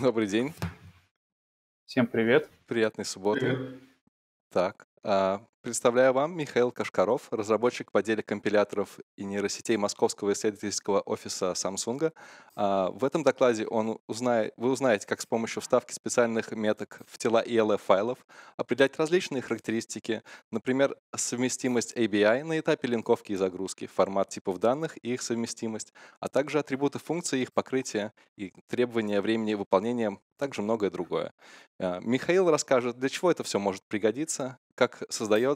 Добрый день. Всем привет. Приятной субботы. Привет. Так, а, представляю вам Михаил Кашкаров, разработчик в отделе компиляторов и нейросетей Московского исследовательского офиса Samsung. А, В этом докладе он узнает, вы узнаете, как с помощью вставки специальных меток в тела ELF файлов определять различные характеристики, например, совместимость ABI на этапе линковки и загрузки, формат типов данных и их совместимость, а также атрибуты функций, их покрытия и требования времени выполнения, также многое другое. А, Михаил расскажет, для чего это все может пригодиться, как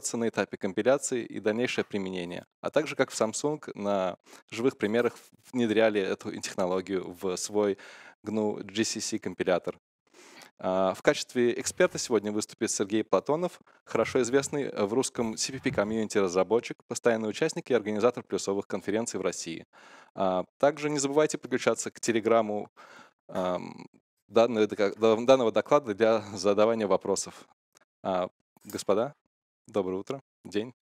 создается на этапе компиляции и дальнейшее применение, а также как в Samsung на живых примерах внедряли эту технологию в свой GNU GCC компилятор. А, В качестве эксперта сегодня выступит Сергей Платонов, хорошо известный в русском CPP-комьюнити разработчик, постоянный участник и организатор плюсовых конференций в России. А, Также не забывайте подключаться к телеграмму данного доклада для задавания вопросов. А, Господа, доброе утро, день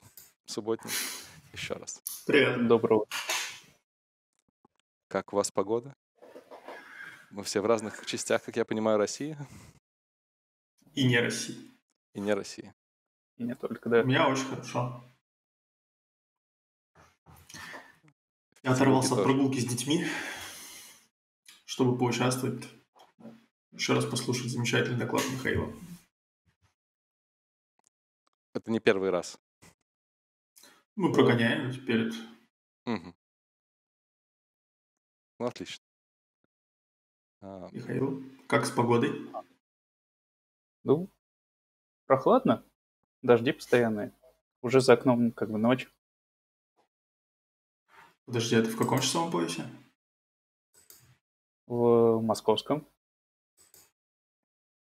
субботний. Еще раз. Привет. Доброго. Как у вас погода? Мы все в разных частях, как я понимаю, России И не России. и не России. И не только, У да. меня очень хорошо. Я оторвался от прогулки с детьми, чтобы поучаствовать. Еще раз послушать замечательный доклад Михаила. Это не первый раз. Мы прогоняем перед... Мгм. Ну, отлично. А, Михаил, как с погодой? Ну, прохладно. Дожди постоянные. Уже за окном как бы ночь. Подожди, это в каком часовом поясе? В московском.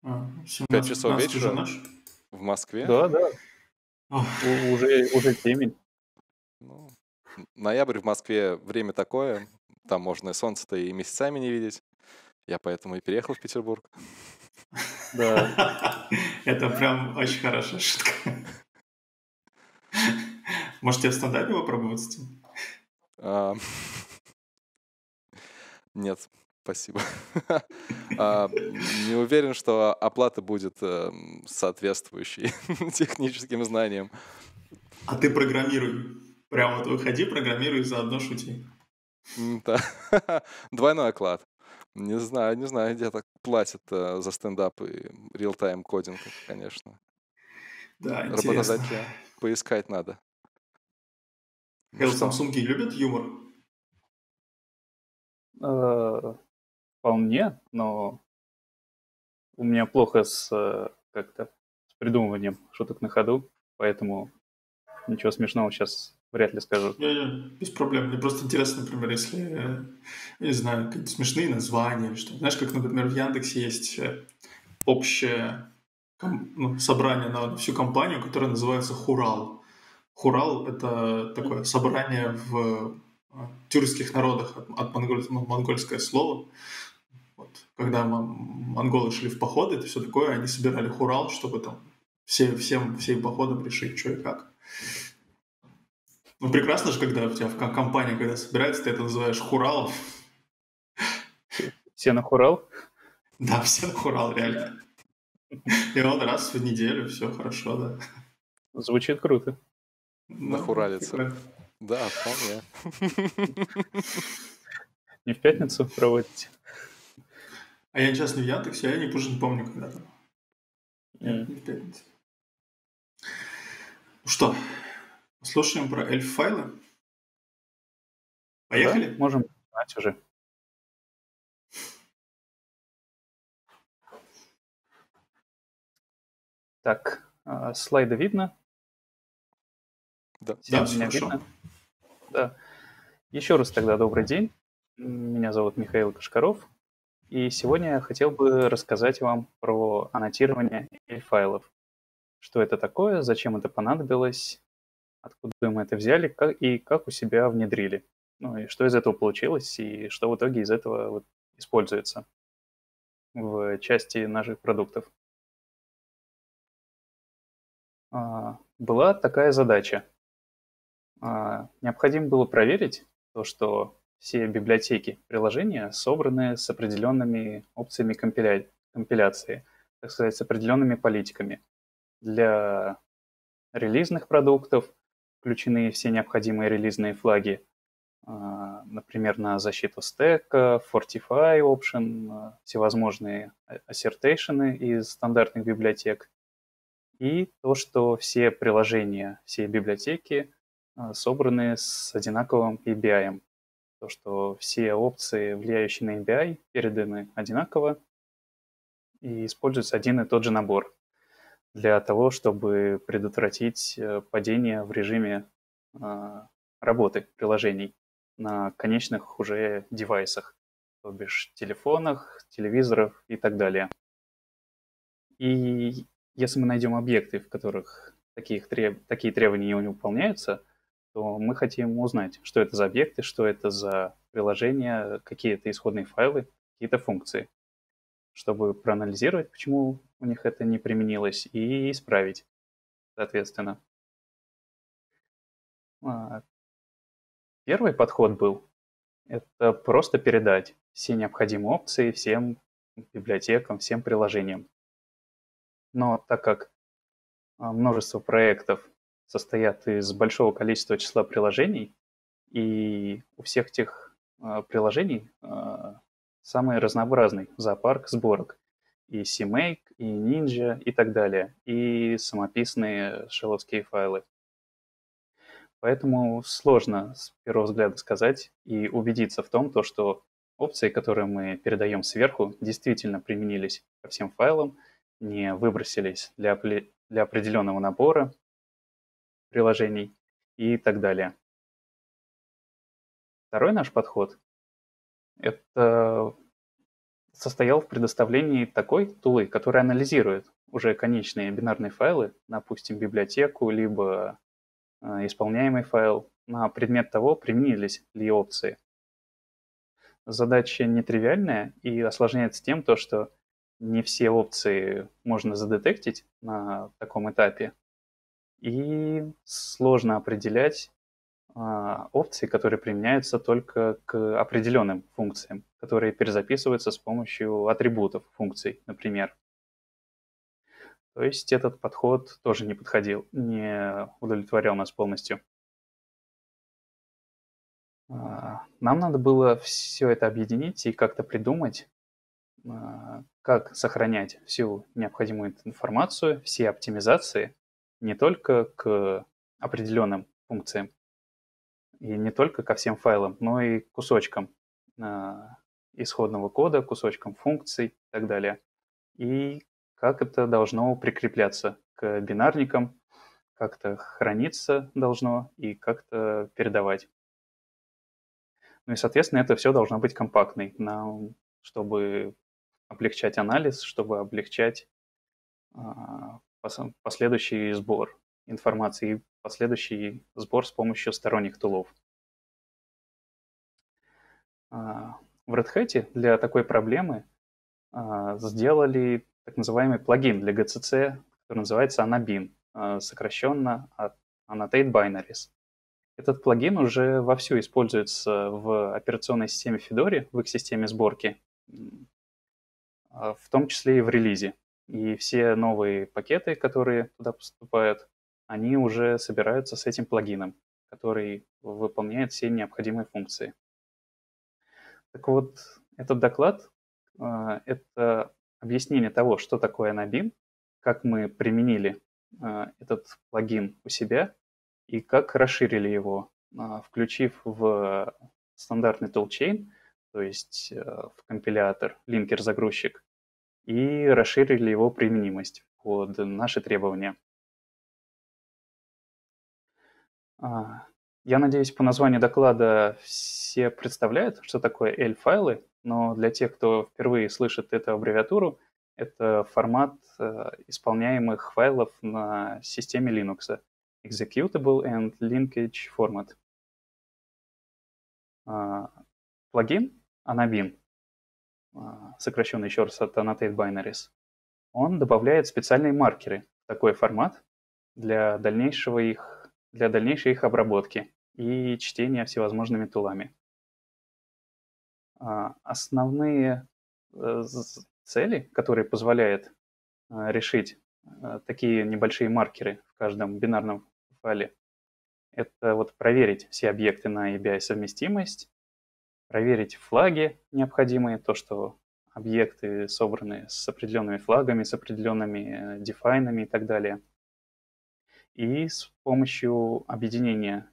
А, 17, Пять часов 15 уже вечера? В Москве? Да, да. Уже, уже темень. Ну, ноябрь в Москве время такое. Там можно и солнце-то и месяцами не видеть. Я поэтому и переехал в Петербург. Да. Это прям очень хорошая шутка. Можете в стендапе попробовать с этим? А, Нет, спасибо. А, Не уверен, что оплата будет эм, соответствующей техническим знаниям. А ты программируй. Прямо вот выходи, программируй, заодно шути. Да. Двойной оклад. Не знаю, не знаю, где так платят э, за стендап и реал-тайм кодинг, конечно. Да, интересно. Работодателя поискать надо. Что? Samsung любят юмор? Вполне, но у меня плохо с э, как-то с придумыванием шуток на ходу, поэтому ничего смешного сейчас вряд ли скажу. Не-не, без проблем. Мне просто интересно, например, если, э, не знаю, какие-то смешные названия или что. Знаешь, как, например, в Яндексе есть э, общее ну, собрание на всю компанию, которое называется Хурал. Хурал — это такое собрание в тюркских народах, от, от ну, монгольское слово. Вот. Когда мон- монголы шли в походы, это все такое, они собирали хурал, чтобы там все, всем, всем походом решить, что и как. Ну, прекрасно же, когда у тебя в ко- компании, когда собирается, ты это называешь хуралом. Все на хурал? Да, все на хурал, реально. И он раз в неделю, все хорошо, да. Звучит круто. Ну, Нахуралиться. прикольно. Да, вполне. Не в пятницу проводите? А я сейчас не в Яндексе, я не, уже не помню, когда там. Нет, не в пятницу. Ну что, слушаем про эльф-файлы? Поехали? Да, можем начинать уже. Так, а, слайды видно? Да. Всем Да, меня хорошо. видно? Да. Еще раз тогда добрый день. Меня зовут Михаил Кашкаров. И сегодня я хотел бы рассказать вам про аннотирование файлов. Что это такое, зачем это понадобилось, откуда мы это взяли как- и как у себя внедрили. Ну и что из этого получилось, и что в итоге из этого вот используется в части наших продуктов. А, Была такая задача. А, Необходимо было проверить то, что все библиотеки приложения собраны с определенными опциями компиля... компиляции, так сказать, с определенными политиками. Для релизных продуктов включены все необходимые релизные флаги, а, например, на защиту стека, Fortify Option, а, всевозможные ассертейшены из стандартных библиотек. И то, что все приложения, все библиотеки а, собраны с одинаковым ABI. То, что все опции, влияющие на ABI, переданы одинаково и используется один и тот же набор для того, чтобы предотвратить э, падение в режиме работы приложений на конечных уже девайсах, то бишь телефонах, телевизорах и так далее. И если мы найдем объекты, в которых таких такие требования не выполняются, то мы хотим узнать, что это за объекты, что это за приложения, какие это исходные файлы, какие-то функции, чтобы проанализировать, почему у них это не применилось, и исправить, соответственно. А, Первый подход был это просто передать все необходимые опции всем библиотекам, всем приложениям. Но так как а, множество проектов состоят из большого количества числа приложений, и у всех этих а, приложений а, самый разнообразный зоопарк сборок. И CMake, и Ninja, и так далее. И самописные шеловские файлы. Поэтому сложно с первого взгляда сказать и убедиться в том, то, что опции, которые мы передаем сверху, действительно применились ко всем файлам, не выбросились для, для определенного набора приложений и так далее. Второй наш подход – это состоял в предоставлении такой тулы, которая анализирует уже конечные бинарные файлы, допустим, библиотеку, либо Э, исполняемый файл на предмет того, применились ли опции. Задача нетривиальная и осложняется тем, то, что не все опции можно задетектить на таком этапе, и сложно определять а, опции, которые применяются только к определенным функциям, которые перезаписываются с помощью атрибутов функций, например. То есть этот подход тоже не подходил, не удовлетворял нас полностью. А, нам надо было все это объединить и как-то придумать, а, как сохранять всю необходимую информацию, все оптимизации не только к определенным функциям и не только ко всем файлам, но и кусочкам а, исходного кода, кусочкам функций и так далее. И как это должно прикрепляться к бинарникам, как-то храниться должно и как-то передавать. Ну и, соответственно, это все должно быть компактной, нам, чтобы облегчать анализ, чтобы облегчать а, последующий сбор информации и последующий сбор с помощью сторонних тулов. А, в Red Hat для такой проблемы а, сделали так называемый плагин для GCC, который называется Anabin, а, сокращенно от Annotate Binaries. Этот плагин уже вовсю используется в операционной системе Fedora, в их системе сборки, в том числе и в релизе. И все новые пакеты, которые туда поступают, они уже собираются с этим плагином, который выполняет все необходимые функции. Так вот, этот доклад а, – это объяснение того, что такое Anabin, как мы применили э, этот плагин у себя и как расширили его, э, включив в стандартный toolchain, то есть э, в компилятор, линкер-загрузчик, и расширили его применимость под наши требования. А, я надеюсь, по названию доклада все представляют, что такое L-файлы, но для тех, кто впервые слышит эту аббревиатуру, это формат э, исполняемых файлов на системе Linux. Executable and Linkage Format. А, плагин Anabin, сокращенный еще раз от Annotate Binaries, он добавляет специальные маркеры в такой формат для, дальнейшего их, для дальнейшей их обработки и чтения всевозможными тулами. А, основные э, цели, которые позволяют а, решить а, такие небольшие маркеры в каждом бинарном файле, это вот проверить все объекты на ABI совместимость, проверить флаги необходимые, то, что объекты собраны с определенными флагами, с определенными дефайнами и так далее. И с помощью объединения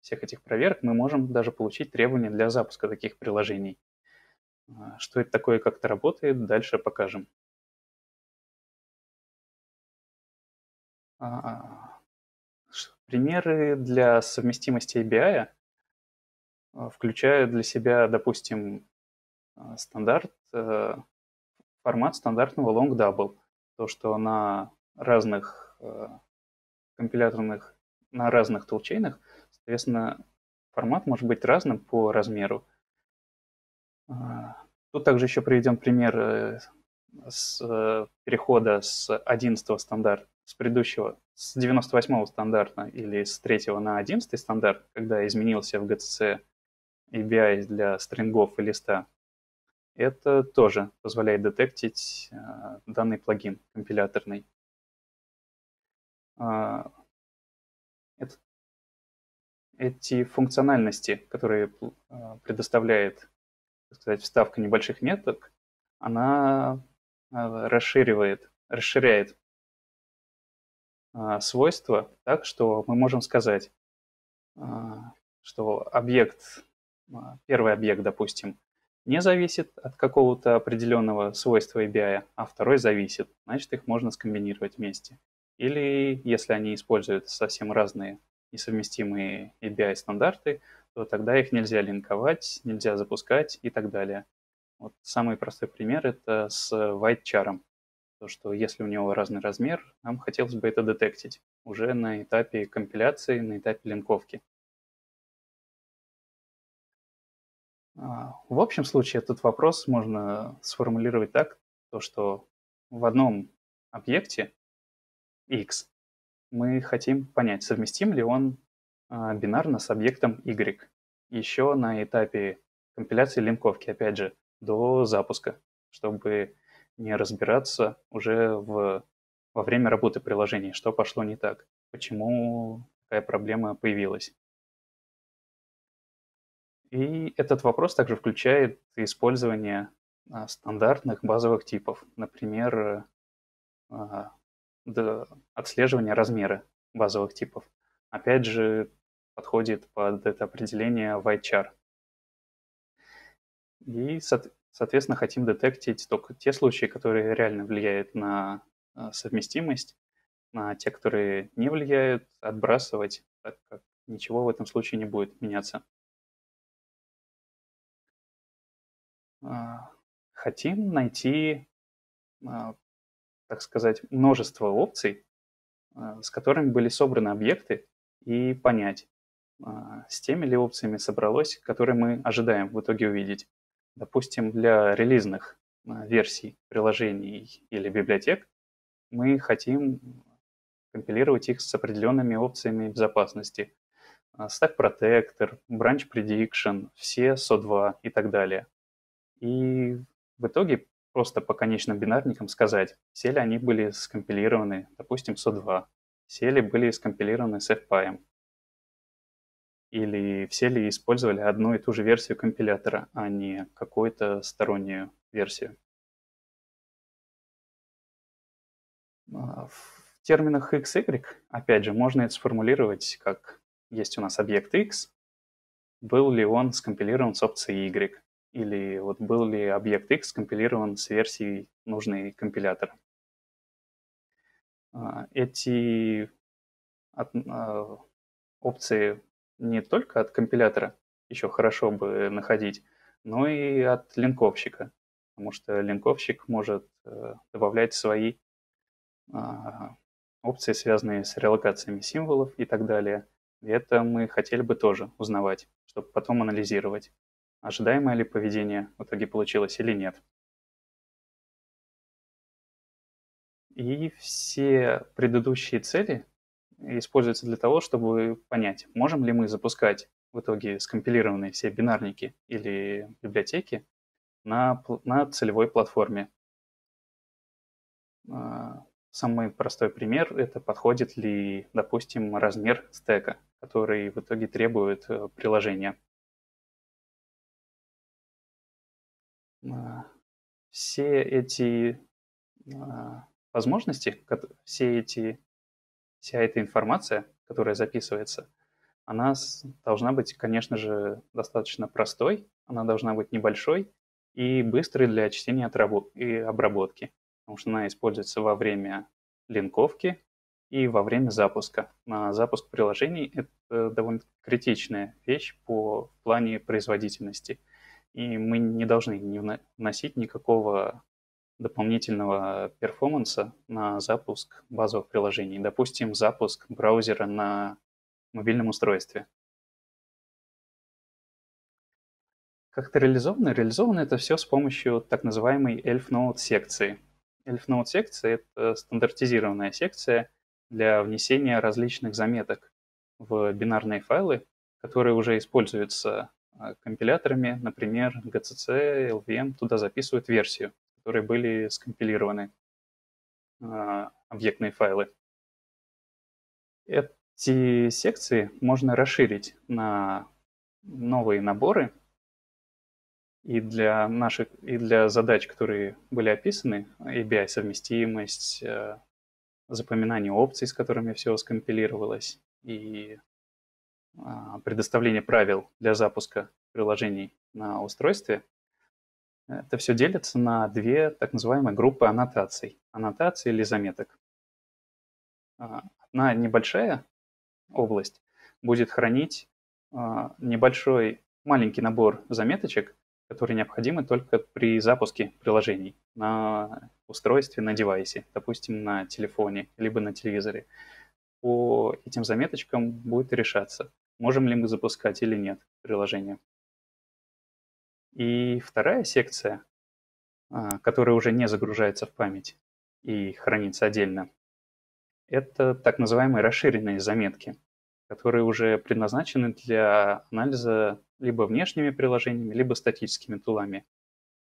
всех этих проверок мы можем даже получить требования для запуска таких приложений. А, что это такое, как это работает, дальше покажем. А, примеры для совместимости ABI а, включают для себя, допустим, стандарт, э, формат стандартного long double. То, что на разных э, компиляторных, на разных толчейнах Соответственно, формат может быть разным по размеру. А, тут также еще приведем пример э, с перехода с 11 стандарта, с предыдущего, с 98 стандарта или с 3 на 11 стандарт, когда изменился в GCC ABI для стрингов и листа. Это тоже позволяет детектить э, данный плагин компиляторный. А, эти функциональности, которые а, предоставляет, так сказать, вставка небольших меток, она а, расширивает, расширяет а, свойства так, что мы можем сказать, что объект, первый объект, допустим, не зависит от какого-то определенного свойства ABI, а второй зависит. Значит, их можно скомбинировать вместе. Или если они используют совсем разные несовместимые ABI-стандарты, то тогда их нельзя линковать, нельзя запускать и так далее. Вот самый простой пример – это с white То, что если у него разный размер, нам хотелось бы это детектить уже на этапе компиляции, на этапе линковки. В общем случае этот вопрос можно сформулировать так, то, что в одном объекте x мы хотим понять, совместим ли он а, бинарно с объектом y. Еще на этапе компиляции линковки, опять же, до запуска, чтобы не разбираться уже в, во время работы приложения, что пошло не так, почему такая проблема появилась. И этот вопрос также включает использование а, стандартных базовых типов, например, а, до отслеживания размера базовых типов. Опять же, подходит под это определение white И, соответственно, хотим детектить только те случаи, которые реально влияют на э, совместимость, на те, которые не влияют, отбрасывать, так как ничего в этом случае не будет меняться. Хотим найти а, так сказать, множество опций, а, с которыми были собраны объекты, и понять, а, с теми ли опциями собралось, которые мы ожидаем в итоге увидеть. Допустим, для релизных а, версий приложений или библиотек мы хотим компилировать их с определенными опциями безопасности. Stack Protector, Branch Prediction, все SO2 и так далее. И в итоге просто по конечным бинарникам сказать, все ли они были скомпилированы, допустим, SO2, все ли были скомпилированы с FPI, или все ли использовали одну и ту же версию компилятора, а не какую-то стороннюю версию. А, в терминах x, y, опять же, можно это сформулировать как есть у нас объект x, был ли он скомпилирован с опцией y или вот был ли объект X компилирован с версией нужной компилятора. А, эти а, опции не только от компилятора еще хорошо бы находить, но и от линковщика, потому что линковщик может э, добавлять свои а, опции, связанные с релокациями символов и так далее. И это мы хотели бы тоже узнавать, чтобы потом анализировать ожидаемое ли поведение в итоге получилось или нет. И все предыдущие цели используются для того, чтобы понять, можем ли мы запускать в итоге скомпилированные все бинарники или библиотеки на, на целевой платформе. А, самый простой пример – это подходит ли, допустим, размер стека, который в итоге требует э, приложения. Все эти а, возможности, все эти, вся эта информация, которая записывается, она должна быть, конечно же, достаточно простой, она должна быть небольшой и быстрой для чтения и обработки, потому что она используется во время линковки и во время запуска. На запуск приложений это довольно критичная вещь по плане производительности. И мы не должны не вносить никакого дополнительного перформанса на запуск базовых приложений. Допустим, запуск браузера на мобильном устройстве. Как это реализовано? Реализовано это все с помощью так называемой ElfNode секции. ElfNode секция – это стандартизированная секция для внесения различных заметок в бинарные файлы, которые уже используются компиляторами, например, GCC, LVM туда записывают версию, в которой были скомпилированы а, объектные файлы. Эти секции можно расширить на новые наборы, и для наших, и для задач, которые были описаны, ABI совместимость, э, запоминание опций, с которыми все скомпилировалось, и а, предоставление правил для запуска приложений на устройстве, это все делится на две так называемые группы аннотаций. Аннотаций или заметок. А, одна небольшая область будет хранить а, небольшой маленький набор заметочек, которые необходимы только при запуске приложений на устройстве, на девайсе, допустим, на телефоне, либо на телевизоре. По этим заметочкам будет решаться, можем ли мы запускать или нет приложение. И вторая секция, а, которая уже не загружается в память и хранится отдельно, это так называемые расширенные заметки, которые уже предназначены для анализа либо внешними приложениями, либо статическими тулами.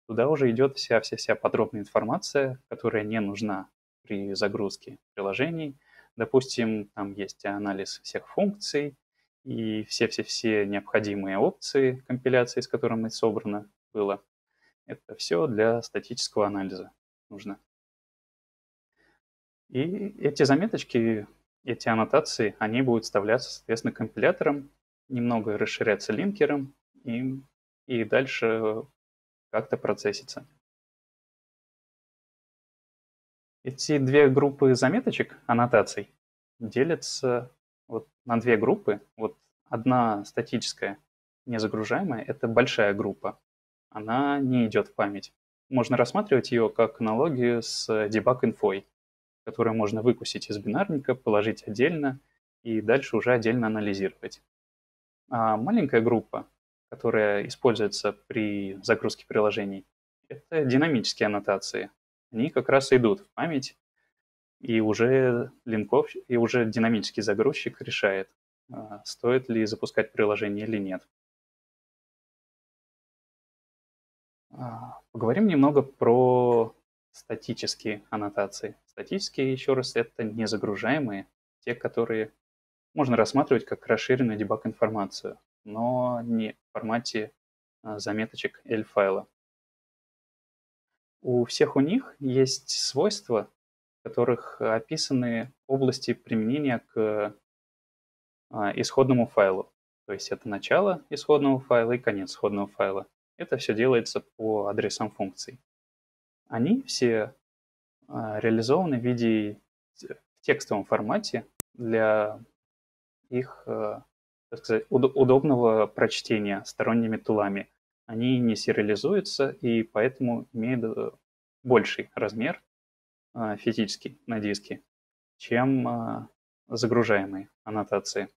Туда уже идет вся-вся-вся подробная информация, которая не нужна при загрузке приложений. Допустим, там есть анализ всех функций и все-все-все необходимые опции компиляции, с которыми собрано было. Это все для статического анализа нужно. И эти заметочки, эти аннотации, они будут вставляться, соответственно, компилятором немного расширяться линкером и, и дальше как-то процесситься. Эти две группы заметочек, аннотаций, делятся вот на две группы. Вот одна статическая, незагружаемая, это большая группа. Она не идет в память. Можно рассматривать ее как аналогию с debug инфой, которую можно выкусить из бинарника, положить отдельно и дальше уже отдельно анализировать. А маленькая группа, которая используется при загрузке приложений, это динамические аннотации. Они как раз идут в память, и уже линков, и уже динамический загрузчик решает, а, стоит ли запускать приложение или нет. А, поговорим немного про статические аннотации. Статические, еще раз, это не загружаемые, те, которые можно рассматривать как расширенную дебаг-информацию, но не в формате а, заметочек L-файла. У всех у них есть свойства, в которых описаны области применения к а, исходному файлу. То есть это начало исходного файла и конец исходного файла. Это все делается по адресам функций. Они все а, реализованы в виде в текстовом формате для их, э, так сказать, удобного прочтения сторонними тулами. Они не сериализуются и поэтому имеют э, больший размер э, физический на диске, чем загружаемые аннотации.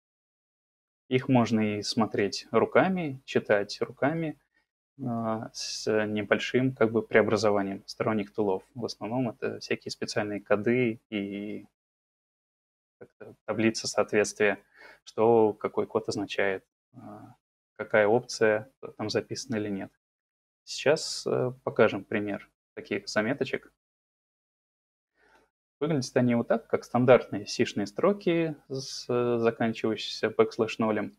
Их можно и смотреть руками, читать руками с небольшим как бы преобразованием сторонних тулов. В основном это всякие специальные коды и таблица соответствия что какой код означает. А, какая опция там записана или нет. Сейчас э, покажем пример таких заметочек. Выглядят они вот так, как стандартные сишные строки, с, заканчивающиеся backslash нолем.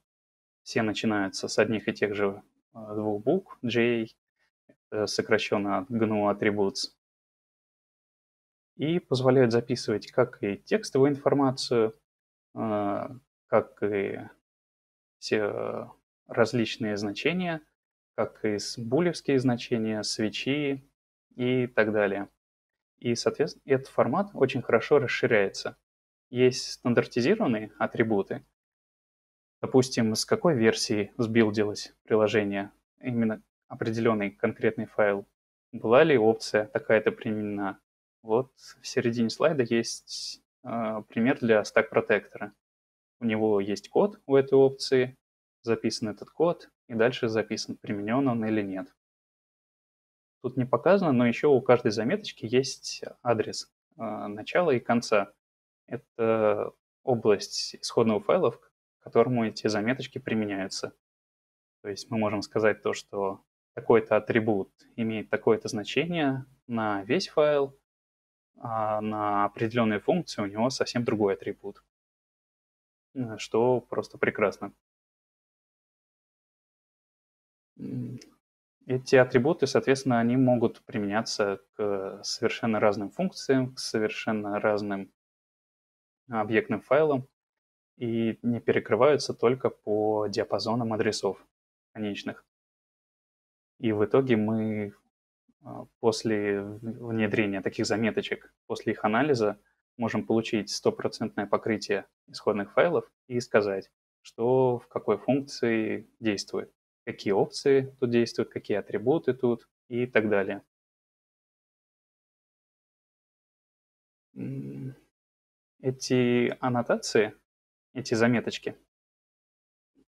Все начинаются с одних и тех же э, двух букв, GA, сокращенно от GNU Attributes, и позволяют записывать как и текстовую информацию, э, как и все различные значения, как и булевские значения, свичи и так далее. И, соответственно, этот формат очень хорошо расширяется. Есть стандартизированные атрибуты. Допустим, с какой версии сбилдилось приложение, именно определенный конкретный файл. Была ли опция такая-то применена? Вот в середине слайда есть э, пример для Stack Protector. У него есть код у этой опции, записан этот код, и дальше записан, применен он или нет. Тут не показано, но еще у каждой заметочки есть адрес э, начала и конца. Это область исходного файла, к которому эти заметочки применяются. То есть мы можем сказать то, что такой-то атрибут имеет такое-то значение на весь файл, а на определенные функции у него совсем другой атрибут, что просто прекрасно. Эти атрибуты, соответственно, они могут применяться к совершенно разным функциям, к совершенно разным объектным файлам и не перекрываются только по диапазонам адресов конечных. И в итоге мы а, после внедрения таких заметочек, после их анализа, можем получить стопроцентное покрытие исходных файлов и сказать, что в какой функции действует какие опции тут действуют, какие атрибуты тут и так далее. Эти аннотации, эти заметочки,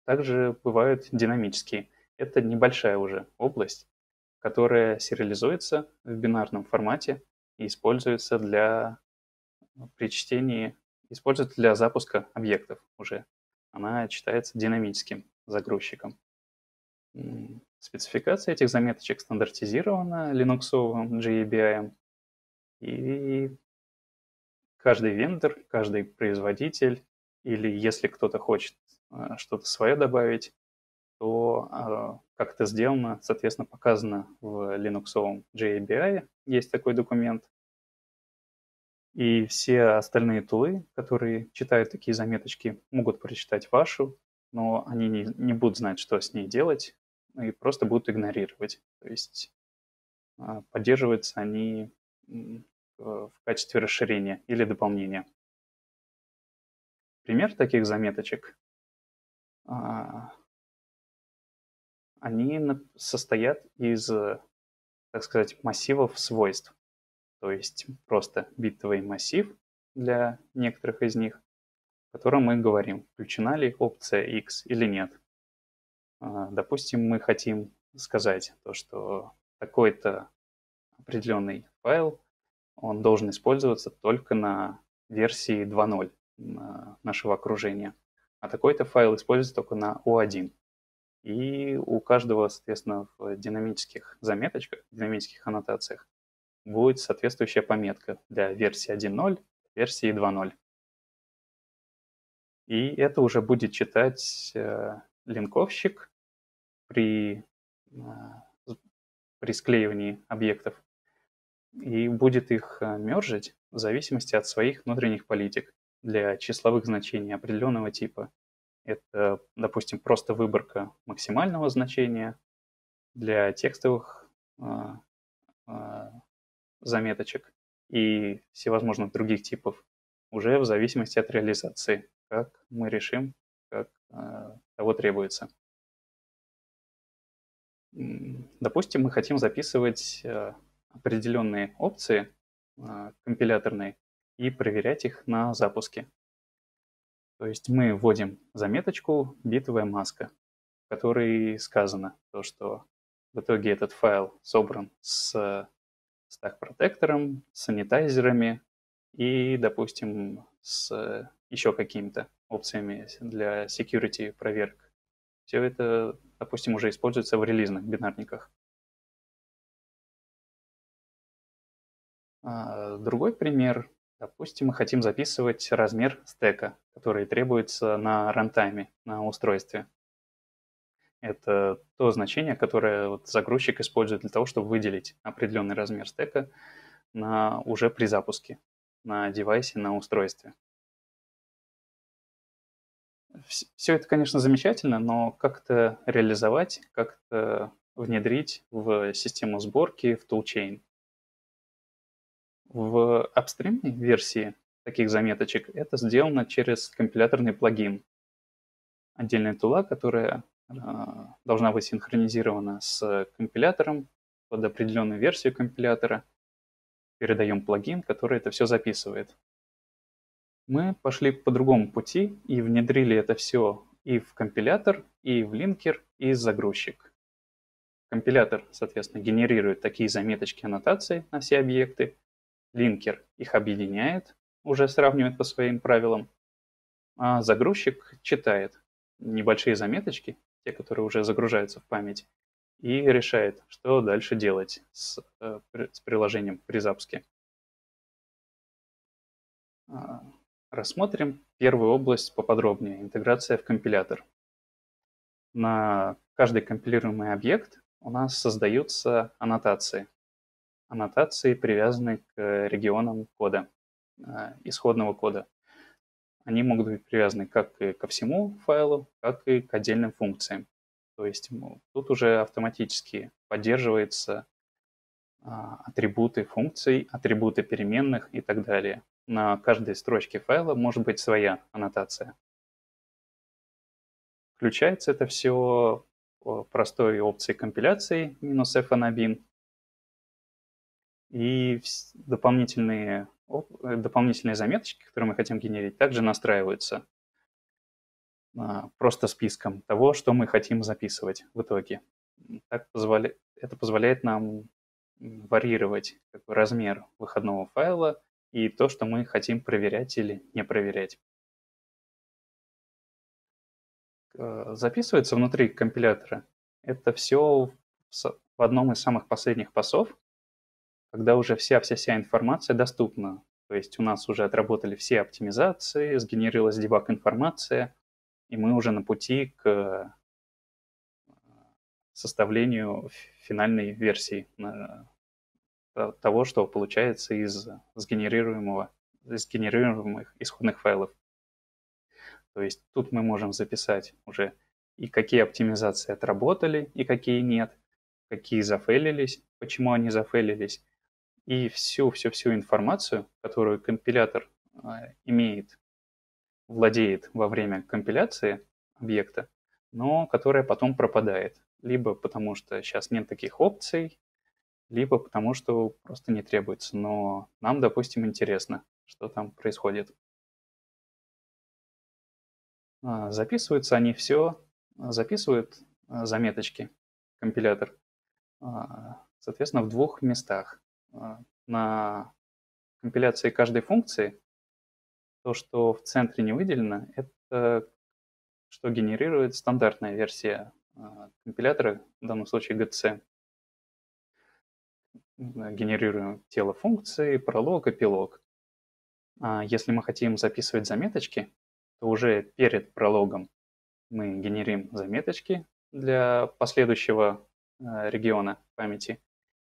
также бывают динамические. Это небольшая уже область, которая сериализуется в бинарном формате и используется для при чтении, используется для запуска объектов уже. Она читается динамическим загрузчиком. Спецификация этих заметочек стандартизирована линуксовым JEBI. И каждый вендор, каждый производитель, или если кто-то хочет а, что-то свое добавить, то а, как это сделано, соответственно, показано в линуксовом JABI. Есть такой документ. И все остальные тулы, которые читают такие заметочки, могут прочитать вашу, но они не, не будут знать, что с ней делать, и просто будут игнорировать. То есть а, поддерживаются они в качестве расширения или дополнения. Пример таких заметочек. А, они состоят из, так сказать, массивов свойств. То есть просто битовый массив для некоторых из них, в котором мы говорим, включена ли опция X или нет. А, допустим, мы хотим сказать то, что такой-то определенный файл, он должен использоваться только на версии 2.0 нашего окружения, а такой-то файл используется только на O1. И у каждого, соответственно, в динамических заметочках, динамических аннотациях будет соответствующая пометка для версии 1.0, версии 2.0. И это уже будет читать э, линковщик при, а, при склеивании объектов и будет их а, мержить в зависимости от своих внутренних политик для числовых значений определенного типа. Это, допустим, просто выборка максимального значения для текстовых э, заметочек и всевозможных других типов уже в зависимости от реализации, как мы решим, как э, того требуется. Допустим, мы хотим записывать э, определенные опции э, компиляторные и проверять их на запуске. То есть мы вводим заметочку «битовая маска», в которой сказано то, что в итоге этот файл собран с стак-протектором, санитайзерами и, допустим, с еще какими-то опциями для security проверок все это, допустим, уже используется в релизных бинарниках. А, другой пример. Допустим, мы хотим записывать размер стека, который требуется на рантайме, на устройстве. Это то значение, которое вот загрузчик использует для того, чтобы выделить определенный размер стека на, уже при запуске на девайсе, на устройстве. Все это, конечно, замечательно, но как-то реализовать, как-то внедрить в систему сборки, в toolchain. В апстримной версии таких заметочек это сделано через компиляторный плагин. Отдельная тула, которая э, должна быть синхронизирована с компилятором под определенную версию компилятора. Передаем плагин, который это все записывает. Мы пошли по другому пути и внедрили это все и в компилятор, и в линкер, и в загрузчик. Компилятор, соответственно, генерирует такие заметочки аннотации на все объекты, линкер их объединяет, уже сравнивает по своим правилам, а загрузчик читает небольшие заметочки, те, которые уже загружаются в память, и решает, что дальше делать с, э, с приложением при запуске. Рассмотрим первую область поподробнее – интеграция в компилятор. На каждый компилируемый объект у нас создаются аннотации – аннотации привязаны к регионам кода, э, исходного кода. Они могут быть привязаны как и ко всему файлу, как и к отдельным функциям. То есть тут уже автоматически поддерживаются а, атрибуты функций, атрибуты переменных и так далее. На каждой строчке файла может быть своя аннотация. Включается это все простой опцией компиляции минус -fn и дополнительные, э, дополнительные заметочки, которые мы хотим генерить, также настраиваются а, просто списком того, что мы хотим записывать в итоге. Так позволя... Это позволяет нам варьировать как бы, размер выходного файла и то, что мы хотим проверять или не проверять. Записывается внутри компилятора. Это все в одном из самых последних пасов, когда уже вся-вся-вся информация доступна. То есть у нас уже отработали все оптимизации, сгенерилась дебаг информация, и мы уже на пути к э, составлению финальной версии э, того, что получается из сгенерируемого, сгенерируемых исходных файлов. То есть тут мы можем записать уже и какие оптимизации отработали, и какие нет, какие зафейлились, почему они зафейлились, и всю-всю-всю информацию, которую компилятор а, имеет, владеет во время компиляции объекта, но которая потом пропадает. Либо потому что сейчас нет таких опций, либо потому что просто не требуется. Но нам, допустим, интересно, что там происходит. А, записываются они все, записывают а, заметочки компилятор, соответственно, в двух местах. А, на компиляции каждой функции, то, что в центре не выделено, это что генерирует стандартная версия а, компилятора, в данном случае GC. Генерируем тело функции, пролог, эпилог. А если мы хотим записывать заметочки, то уже перед прологом мы генерим заметочки для последующего региона памяти.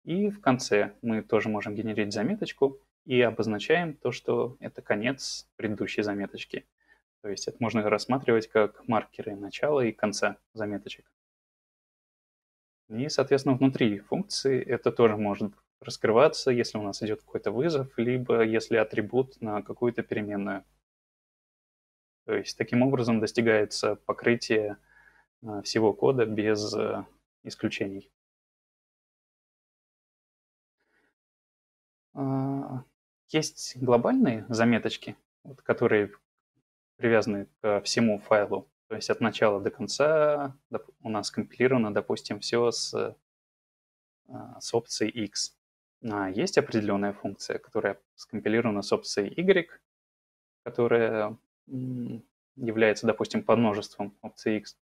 И в конце мы тоже можем генерить заметочку и обозначаем то, что это конец предыдущей заметочки. То есть это можно рассматривать как маркеры начала и конца заметочек. И, соответственно, внутри функции это тоже может раскрываться, если у нас идет какой-то вызов, либо если атрибут на какую-то переменную. То есть таким образом достигается покрытие э, всего кода без э, исключений. А, есть глобальные заметочки, которые привязаны к всему файлу. То есть от начала до конца у нас компилировано, допустим, все с, а, с опцией x. А есть определенная функция, которая скомпилирована с опцией y, которая является, допустим, подмножеством опции x.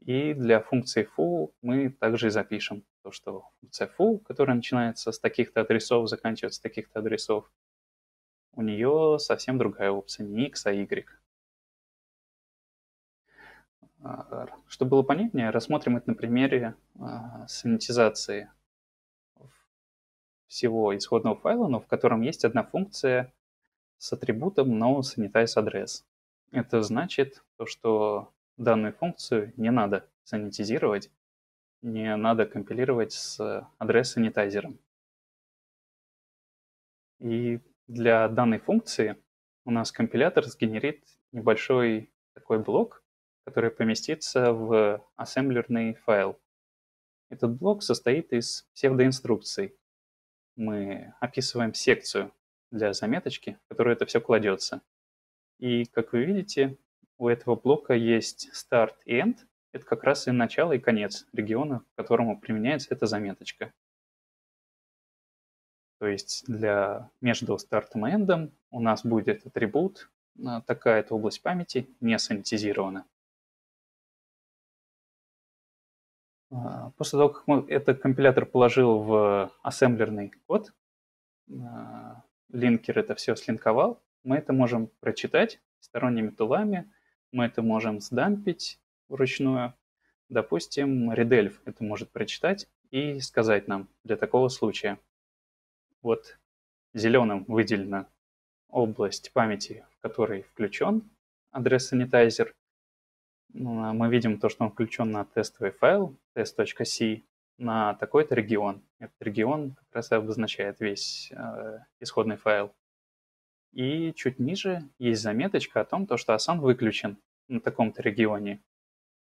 И для функции foo мы также запишем то, что функция foo, которая начинается с таких-то адресов, заканчивается с таких-то адресов, у нее совсем другая опция, не x, а y. А, чтобы было понятнее, рассмотрим это на примере а, санитизации всего исходного файла, но в котором есть одна функция с атрибутом noSanitizeAddress. Это значит то, что данную функцию не надо санитизировать, не надо компилировать с адрес-санитайзером. И для данной функции у нас компилятор сгенерит небольшой такой блок, который поместится в ассемблерный файл. Этот блок состоит из псевдоинструкций. Мы описываем секцию для заметочки, в которую это все кладется. И, как вы видите, у этого блока есть start и end. Это как раз и начало и конец региона, к которому применяется эта заметочка. То есть для между стартом и эндом у нас будет атрибут, а, такая-то область памяти не санитизирована. После того, как этот компилятор положил в ассемблерный код, а, линкер это все слинковал, мы это можем прочитать сторонними тулами, мы это можем сдампить вручную. Допустим, redelf это может прочитать и сказать нам для такого случая. Вот зеленым выделена область памяти, в которой включен адрес санитайзер, ну, а мы видим то, что он включен на тестовый файл test.c на такой-то регион. Этот регион как раз и обозначает весь э, исходный файл. И чуть ниже есть заметочка о том, то, что Асан выключен на таком-то регионе.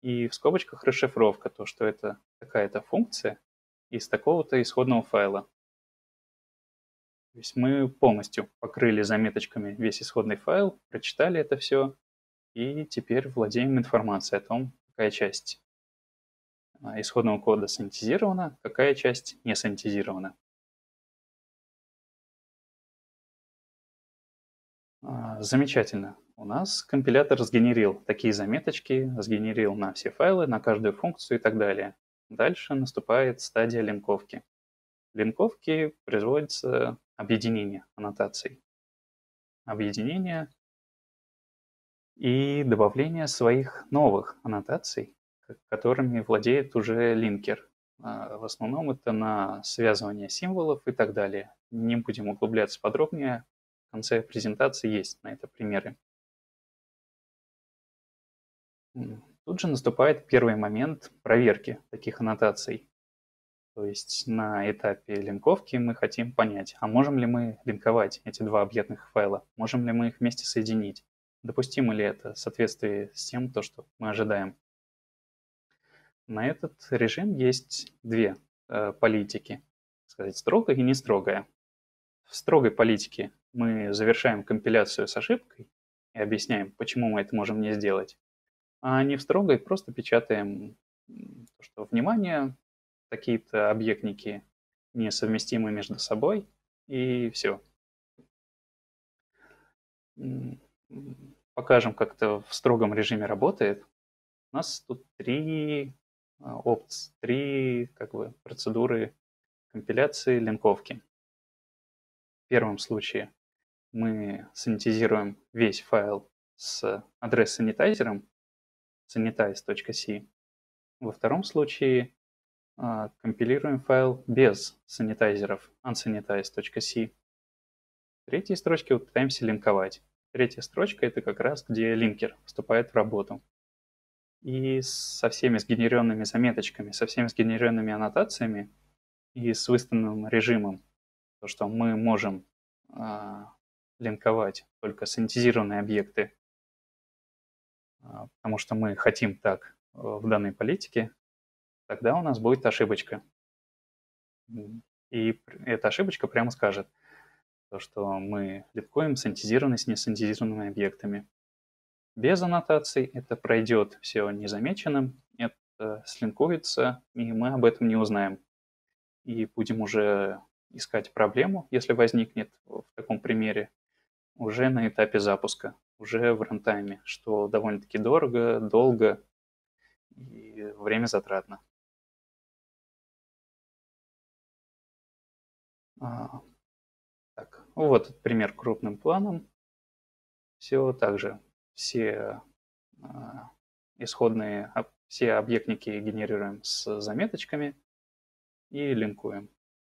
И в скобочках расшифровка, то, что это какая-то функция из такого-то исходного файла. То есть мы полностью покрыли заметочками весь исходный файл, прочитали это все, и теперь владеем информацией о том, какая часть а, исходного кода синтезирована, какая часть не синтезирована. А, замечательно. У нас компилятор сгенерил такие заметочки, сгенерил на все файлы, на каждую функцию и так далее. Дальше наступает стадия линковки. В линковке производится объединение аннотаций. Объединение и добавление своих новых аннотаций, которыми владеет уже линкер. А, в основном это на связывание символов и так далее. Не будем углубляться подробнее. В конце презентации есть на это примеры. Тут же наступает первый момент проверки таких аннотаций. То есть на этапе линковки мы хотим понять, а можем ли мы линковать эти два объектных файла, можем ли мы их вместе соединить. Допустимо ли это в соответствии с тем, то, что мы ожидаем? На этот режим есть две э, политики, сказать, строгая и не строгая. В строгой политике мы завершаем компиляцию с ошибкой и объясняем, почему мы это можем не сделать. А не в строгой просто печатаем, что внимание, какие-то объектники несовместимы между собой, и все покажем, как это в строгом режиме работает. У нас тут три а, опции, три как бы, процедуры компиляции линковки. В первом случае мы санитизируем весь файл с адрес-санитайзером sanitize.c. Во втором случае э, компилируем файл без санитайзеров unsanitize.c. В третьей строчке вот пытаемся линковать. Третья строчка – это как раз, где линкер вступает в работу. И со всеми сгенеренными заметочками, со всеми сгенеренными аннотациями и с выставленным режимом, то, что мы можем э, линковать только синтезированные объекты, э, потому что мы хотим так э, в данной политике, тогда у нас будет ошибочка. И эта ошибочка прямо скажет – то, что мы литкоем синтезированы с несинтезированными объектами. Без аннотаций это пройдет все незамеченным, это слинкуется, и мы об этом не узнаем. И будем уже искать проблему, если возникнет в таком примере, уже на этапе запуска, уже в рантайме, что довольно-таки дорого, долго и время затратно. Так, вот пример крупным планом. Все так же. Все а, исходные, все объектники генерируем с заметочками и линкуем.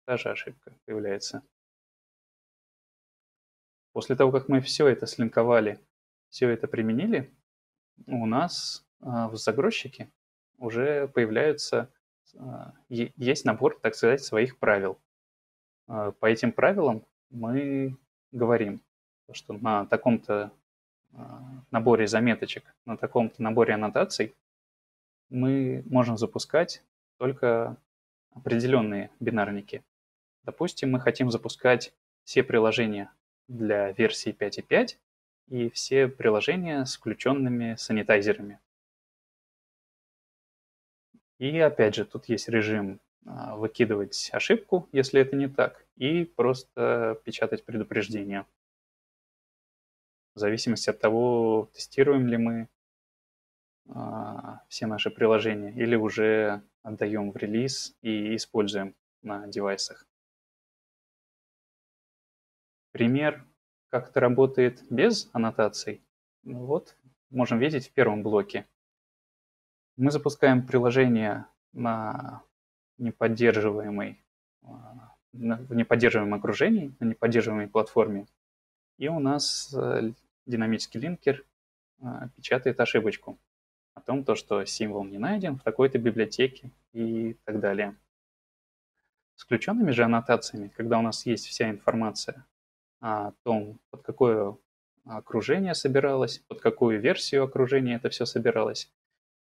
Та же ошибка появляется. После того, как мы все это слинковали, все это применили, у нас а, в загрузчике уже появляются, а, есть набор, так сказать, своих правил. По этим правилам мы говорим, что на таком-то наборе заметочек, на таком-то наборе аннотаций мы можем запускать только определенные бинарники. Допустим, мы хотим запускать все приложения для версии 5.5 и все приложения с включенными санитайзерами. И опять же, тут есть режим а, выкидывать ошибку, если это не так, и просто печатать предупреждение. В зависимости от того, тестируем ли мы а, все наши приложения или уже отдаем в релиз и используем на девайсах. Пример, как это работает без аннотаций, ну вот можем видеть в первом блоке. Мы запускаем приложение на неподдерживаемой в неподдерживаемом окружении, на неподдерживаемой платформе, и у нас э, динамический линкер а, печатает ошибочку о том, то, что символ не найден в такой-то библиотеке и так далее. С включенными же аннотациями, когда у нас есть вся информация о том, под какое окружение собиралось, под какую версию окружения это все собиралось,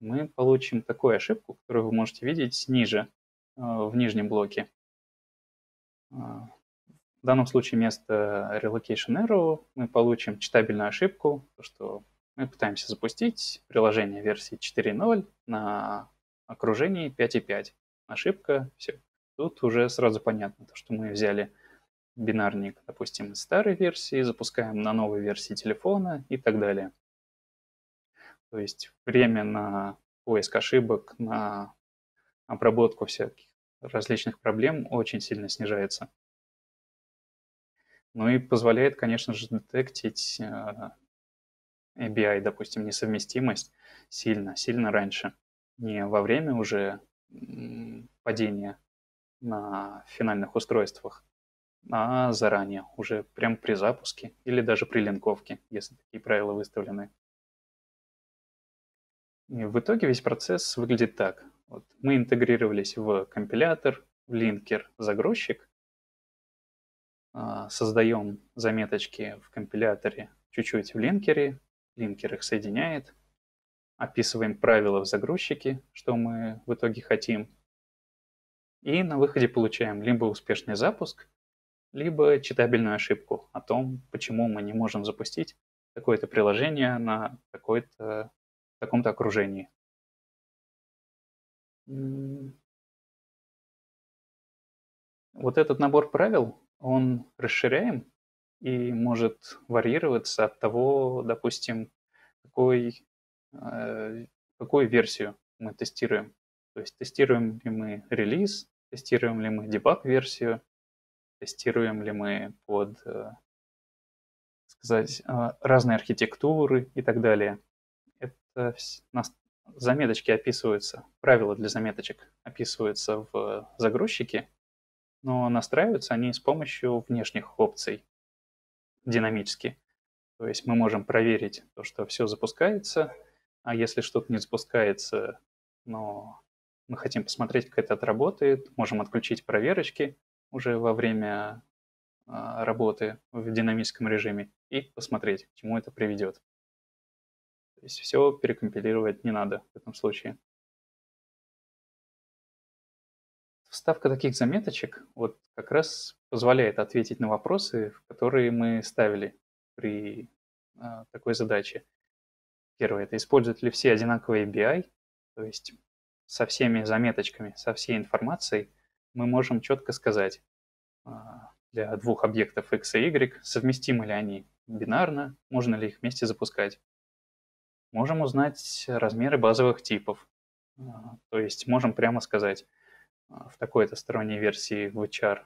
мы получим такую ошибку, которую вы можете видеть ниже, э, в нижнем блоке. В данном случае вместо relocation error мы получим читабельную ошибку, что мы пытаемся запустить приложение версии 4.0 на окружении 5.5. Ошибка, все. Тут уже сразу понятно, что мы взяли бинарник, допустим, из старой версии, запускаем на новой версии телефона и так далее. То есть время на поиск ошибок, на обработку всяких различных проблем очень сильно снижается. Ну и позволяет, конечно же, детектить э, ABI, допустим, несовместимость сильно, сильно раньше. Не во время уже падения на финальных устройствах, а заранее, уже прямо при запуске или даже при линковке, если такие правила выставлены. И в итоге весь процесс выглядит так. Вот. Мы интегрировались в компилятор, в линкер, загрузчик, а, создаем заметочки в компиляторе, чуть-чуть в линкере, линкер их соединяет, описываем правила в загрузчике, что мы в итоге хотим, и на выходе получаем либо успешный запуск, либо читабельную ошибку о том, почему мы не можем запустить какое-то приложение на какой-то таком-то окружении. Вот этот набор правил, он расширяем и может варьироваться от того, допустим, какой, э, какую версию мы тестируем. То есть тестируем ли мы релиз, тестируем ли мы дебаг-версию, тестируем ли мы под э, сказать, э, разные архитектуры и так далее. Это нас заметочки описываются, правила для заметочек описываются в загрузчике, но настраиваются они с помощью внешних опций динамически. То есть мы можем проверить то, что все запускается, а если что-то не запускается, но мы хотим посмотреть, как это отработает, можем отключить проверочки уже во время а, работы в динамическом режиме и посмотреть, к чему это приведет. То есть все перекомпилировать не надо в этом случае. Вставка таких заметочек вот как раз позволяет ответить на вопросы, которые мы ставили при э, такой задаче. Первое – это используют ли все одинаковые ABI, то есть со всеми заметочками, со всей информацией мы можем четко сказать э, для двух объектов x и y, совместимы ли они бинарно, можно ли их вместе запускать. Можем узнать размеры базовых типов, А, то есть можем прямо сказать, а, в такой-то сторонней версии VChar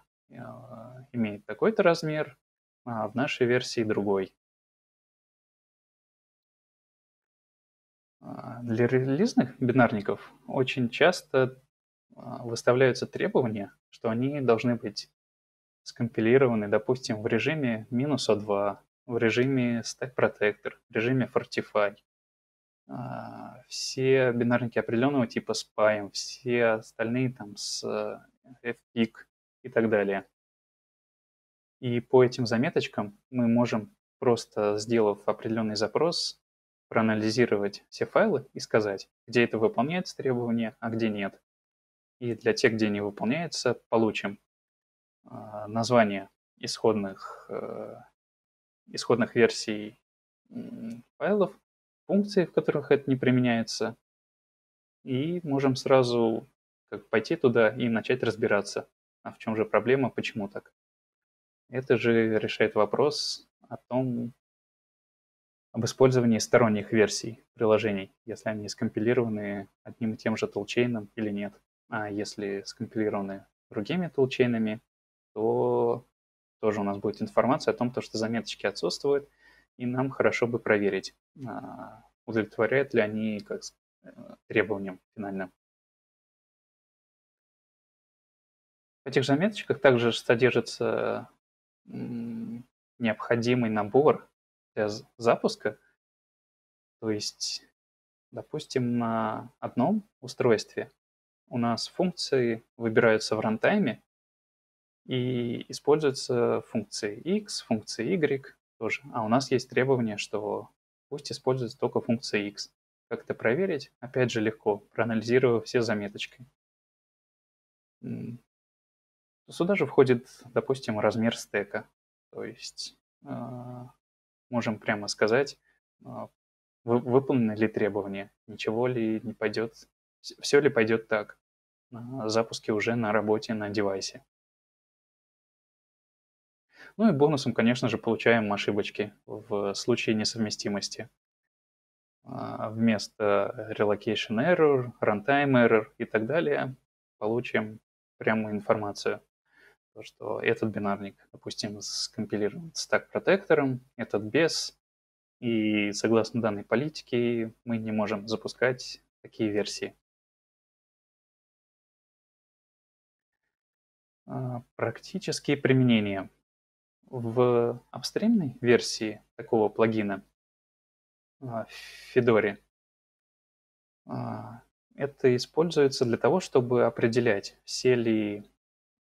имеет такой-то размер, а в нашей версии другой. Для релизных бинарников очень часто выставляются требования, что они должны быть скомпилированы, допустим, в режиме минус O2, в режиме Stack Protector, в режиме Fortify. А, все бинарники определенного типа с PAI, все остальные там с э, FPIC и так далее. И по этим заметочкам мы можем, просто сделав определенный запрос, проанализировать все файлы и сказать, где это выполняется требование, а где нет. И для тех, где не выполняется, получим а, название исходных, э, исходных версий файлов, функций, в которых это не применяется, и можем сразу как пойти туда и начать разбираться, а в чем же проблема, почему так. Это же решает вопрос о том, об использовании сторонних версий приложений, если они скомпилированы одним и тем же толчейном или нет. А если скомпилированы другими толчейнами, то тоже у нас будет информация о том, что заметочки отсутствуют, и нам хорошо бы проверить, а, удовлетворяют ли они как э, требованиям финальным. В этих заметочках также содержится необходимый набор для запуска. То есть, допустим, на одном устройстве у нас функции выбираются в рантайме, и используются функции x, функции y тоже. А у нас есть требование, что пусть используется только функция x. Как это проверить? Опять же легко, проанализируя все заметочки. Сюда же входит, допустим, размер стека. То есть э, можем прямо сказать, э, выполнены ли требования, ничего ли не пойдет, все ли пойдет так на запуске уже на работе на девайсе. Ну и бонусом, конечно же, получаем ошибочки в случае несовместимости. А, вместо relocation error, runtime error и так далее получим прямую информацию. То, что этот бинарник, допустим, скомпилирован с так протектором, этот без, и согласно данной политике мы не можем запускать такие версии. А, практические применения. В апстримной версии такого плагина а, в Fedora а, это используется для того, чтобы определять, все ли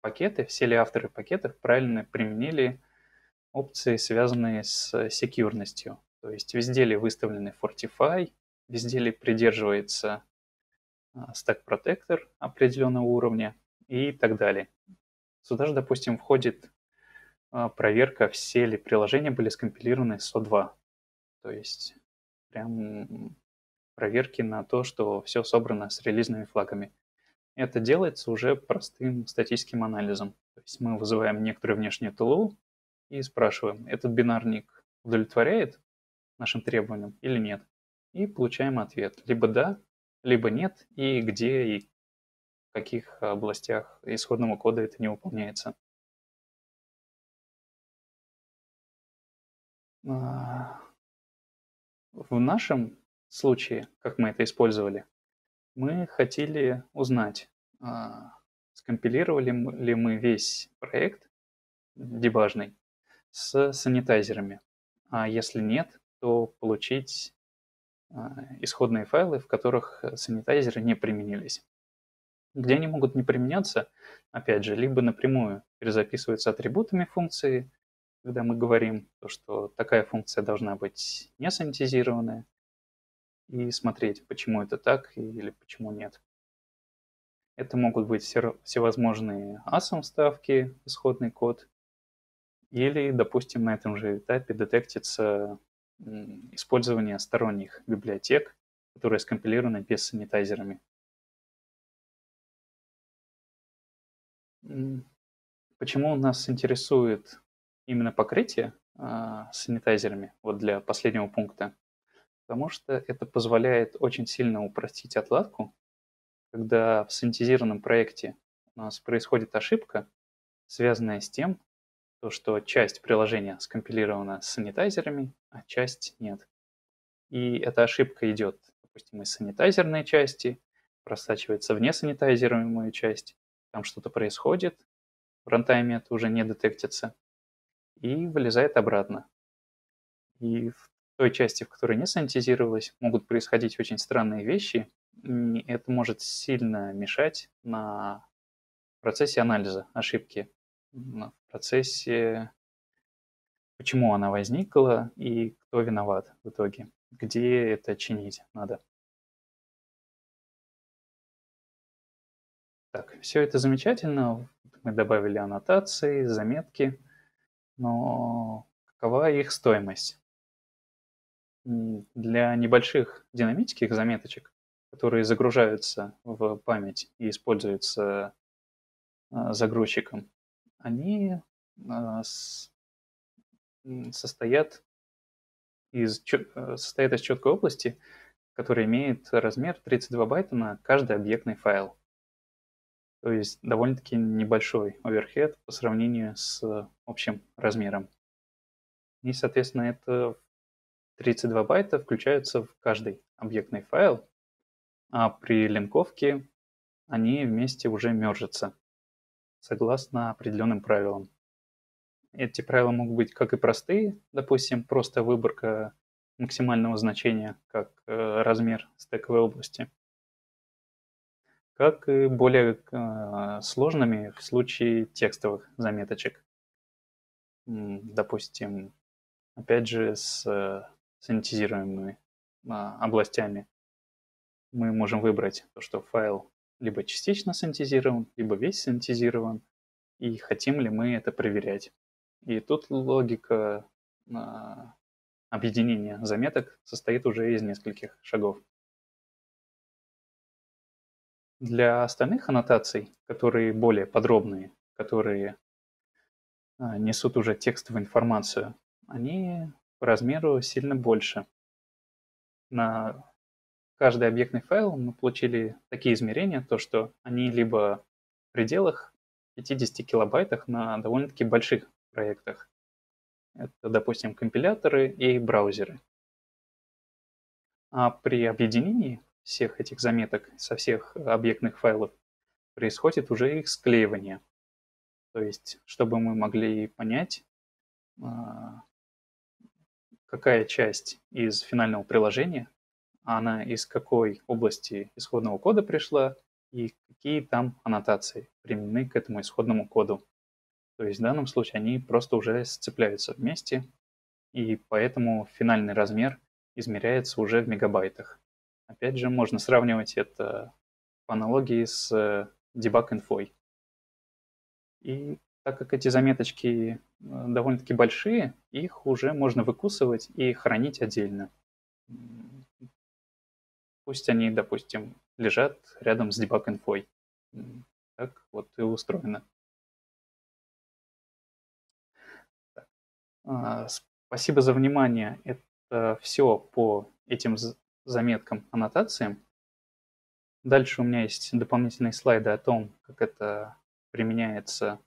пакеты, все ли авторы пакетов правильно применили опции, связанные с секьюрностью. То есть везде ли выставлены Fortify, везде ли придерживается а, Stack Protector определенного уровня и так далее. Сюда же, допустим, входит а, проверка, все ли приложения были скомпилированы с O2. То есть прям проверки на то, что все собрано с релизными флагами. Это делается уже простым статическим анализом. То есть мы вызываем некоторую внешнюю тулу и спрашиваем, этот бинарник удовлетворяет нашим требованиям или нет. И получаем ответ. Либо да, либо нет, и где и в каких областях исходного кода это не выполняется. В нашем случае, как мы это использовали, мы хотели узнать, а, скомпилировали ли мы весь проект дебажный с санитайзерами. А если нет, то получить а, исходные файлы, в которых санитайзеры не применились. Где они могут не применяться, опять же, либо напрямую перезаписываются атрибутами функции, когда мы говорим, то, что такая функция должна быть не санитизированная, и смотреть, почему это так или почему нет. Это могут быть все, всевозможные ASM ставки, исходный код, или, допустим, на этом же этапе детектится использование сторонних библиотек, которые скомпилированы без санитайзерами. Почему нас интересует именно покрытие а, санитайзерами, вот для последнего пункта, потому что это позволяет очень сильно упростить отладку когда в синтезированном проекте у нас происходит ошибка, связанная с тем, то, что часть приложения скомпилирована с санитайзерами, а часть нет. И эта ошибка идет, допустим, из санитайзерной части, просачивается в несанитайзируемую часть, там что-то происходит, в рантайме это уже не детектится, и вылезает обратно. И в той части, в которой не санитизировалась, могут происходить очень странные вещи, и это может сильно мешать на процессе анализа ошибки в процессе, почему она возникла и кто виноват в итоге, где это чинить надо. Так, все это замечательно. Мы добавили аннотации, заметки, но какова их стоимость? Для небольших динамических заметочек, которые загружаются в память и используются а, загрузчиком, они а, состоят из, э, состоят из четкой области, которая имеет размер 32 байта на каждый объектный файл. То есть довольно-таки небольшой оверхед по сравнению с общим размером. И, соответственно, это 32 байта включаются в каждый объектный файл, а при линковке они вместе уже мержатся согласно определенным правилам. Эти правила могут быть как и простые, допустим, просто выборка максимального значения, как э, размер стековой области, как и более э, сложными в случае текстовых заметочек. Допустим, опять же, с э, санитизируемыми а, областями мы можем выбрать то, что файл либо частично синтезирован, либо весь синтезирован, и хотим ли мы это проверять. И тут логика а, объединения заметок состоит уже из нескольких шагов. Для остальных аннотаций, которые более подробные, которые а, несут уже текстовую информацию, они по размеру сильно больше. На каждый объектный файл мы получили такие измерения, то что они либо в пределах 50 килобайтах на довольно-таки больших проектах. Это, допустим, компиляторы и браузеры. А при объединении всех этих заметок со всех объектных файлов происходит уже их склеивание. То есть, чтобы мы могли понять, а, какая часть из финального приложения она из какой области исходного кода пришла и какие там аннотации применены к этому исходному коду. То есть в данном случае они просто уже сцепляются вместе, и поэтому финальный размер измеряется уже в мегабайтах. Опять же, можно сравнивать это по аналогии с debug инфой. И так как эти заметочки э, довольно-таки большие, их уже можно выкусывать и хранить отдельно. Пусть они, допустим, лежат рядом с debug инфой. Так вот и устроено. А, спасибо за внимание. Это все по этим заметкам, аннотациям. Дальше у меня есть дополнительные слайды о том, как это применяется,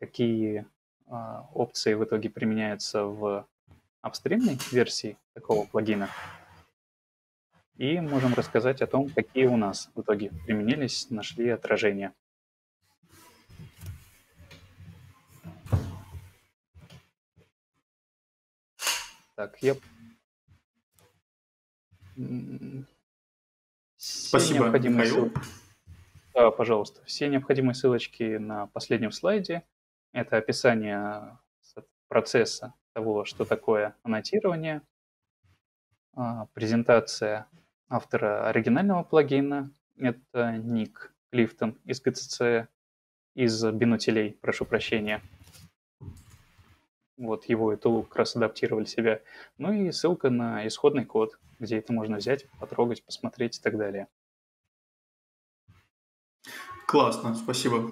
какие а, опции в итоге применяются в апстримной версии такого плагина. И можем рассказать о том, какие у нас в итоге применились, нашли отражение. Так, я... Спасибо, необходимые Михаил. Ссылки... Да, пожалуйста. Все необходимые ссылочки на последнем слайде. Это описание процесса того, что такое аннотирование, а, презентация автора оригинального плагина. Это Ник Клифтон из GCC, из бинутилей, прошу прощения. Вот его эту как раз адаптировали себя. Ну и ссылка на исходный код, где это можно взять, потрогать, посмотреть и так далее. Классно, спасибо.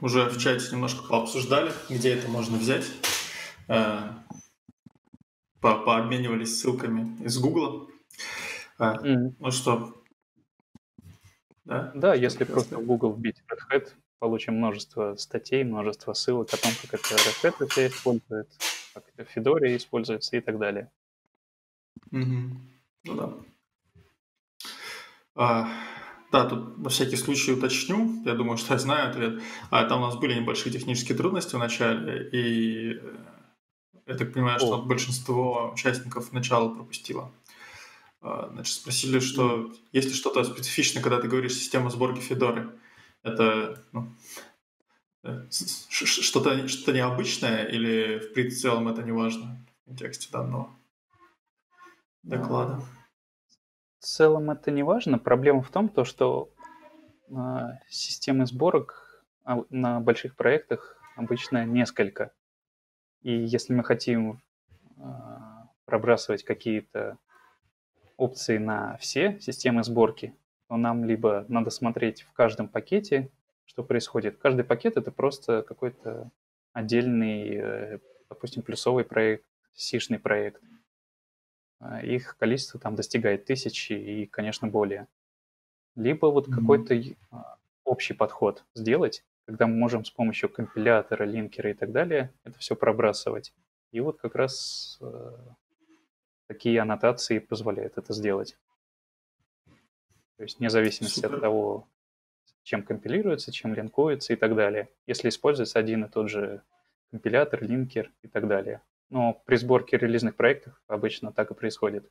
Уже в чате немножко пообсуждали, где это можно взять. Э, по пообменивались ссылками из Гугла. Mm. Ну что, Да, да если просто в Google вбить Red Hat, получим множество статей, множество ссылок о том, как это Red Hat себя использует, как это в Fedora используется и так далее. Угу. Ну да. А, да, тут на всякий случай уточню. Я думаю, что я знаю ответ. А, там у нас были небольшие технические трудности в начале, и э, я так понимаю, что большинство участников начало пропустило. А, значит, спросили, что есть ли что-то специфичное, когда ты говоришь система сборки Федоры. Это ну, э, что-то что необычное или в целом это не важно в контексте данного доклада? В целом это не важно. Проблема в том, то, что э, системы сборок а, на больших проектах обычно несколько. И если мы хотим э, пробрасывать какие-то опции на все системы сборки, то нам либо надо смотреть в каждом пакете, что происходит. Каждый пакет это просто какой-то отдельный, э, допустим, плюсовый проект, сишный проект. А, их количество там достигает тысячи и, конечно, более. Либо вот mm-hmm. какой-то а, общий подход сделать, когда мы можем с помощью компилятора, линкера и так далее это все пробрасывать. И вот как раз э, такие аннотации позволяют это сделать. То есть вне зависимости Супер. от того, чем компилируется, чем линкуется и так далее. Если используется один и тот же компилятор, линкер и так далее. Но при сборке релизных проектов обычно так и происходит.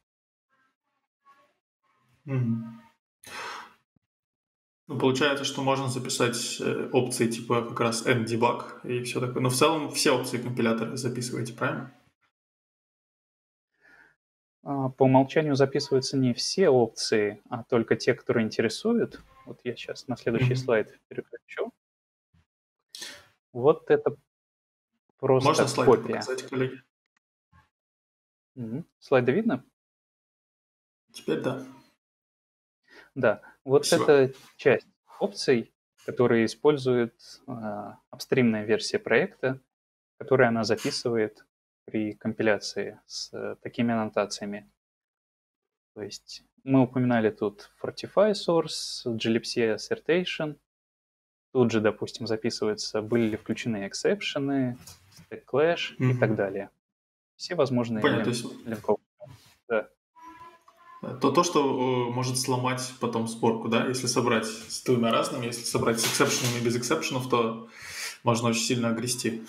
Mm-hmm. Ну, получается, что можно записать э, опции типа как раз n-debug и все такое. Но в целом все опции компилятора записываете, правильно? А, по умолчанию записываются не все опции, а только те, которые интересуют. Вот я сейчас на следующий mm-hmm. слайд переключу. Вот это просто Можно слайды копия. показать, коллеги? Угу. Слайды видно? Теперь да. Да, вот Спасибо. это часть опций, которые использует э, апстримная версия проекта, которую она записывает при компиляции с э, такими аннотациями. То есть мы упоминали тут Fortify Source, glibc assertion. Тут же, допустим, записывается, были ли включены эксепшены, stack clash mm-hmm. и так далее. Все возможные Понятно, лин- линковки. Да. То, то, что э, может сломать потом сборку, да, если собрать с двумя разными, если собрать с эксепшенами и без эксепшенов, то можно очень сильно огрести.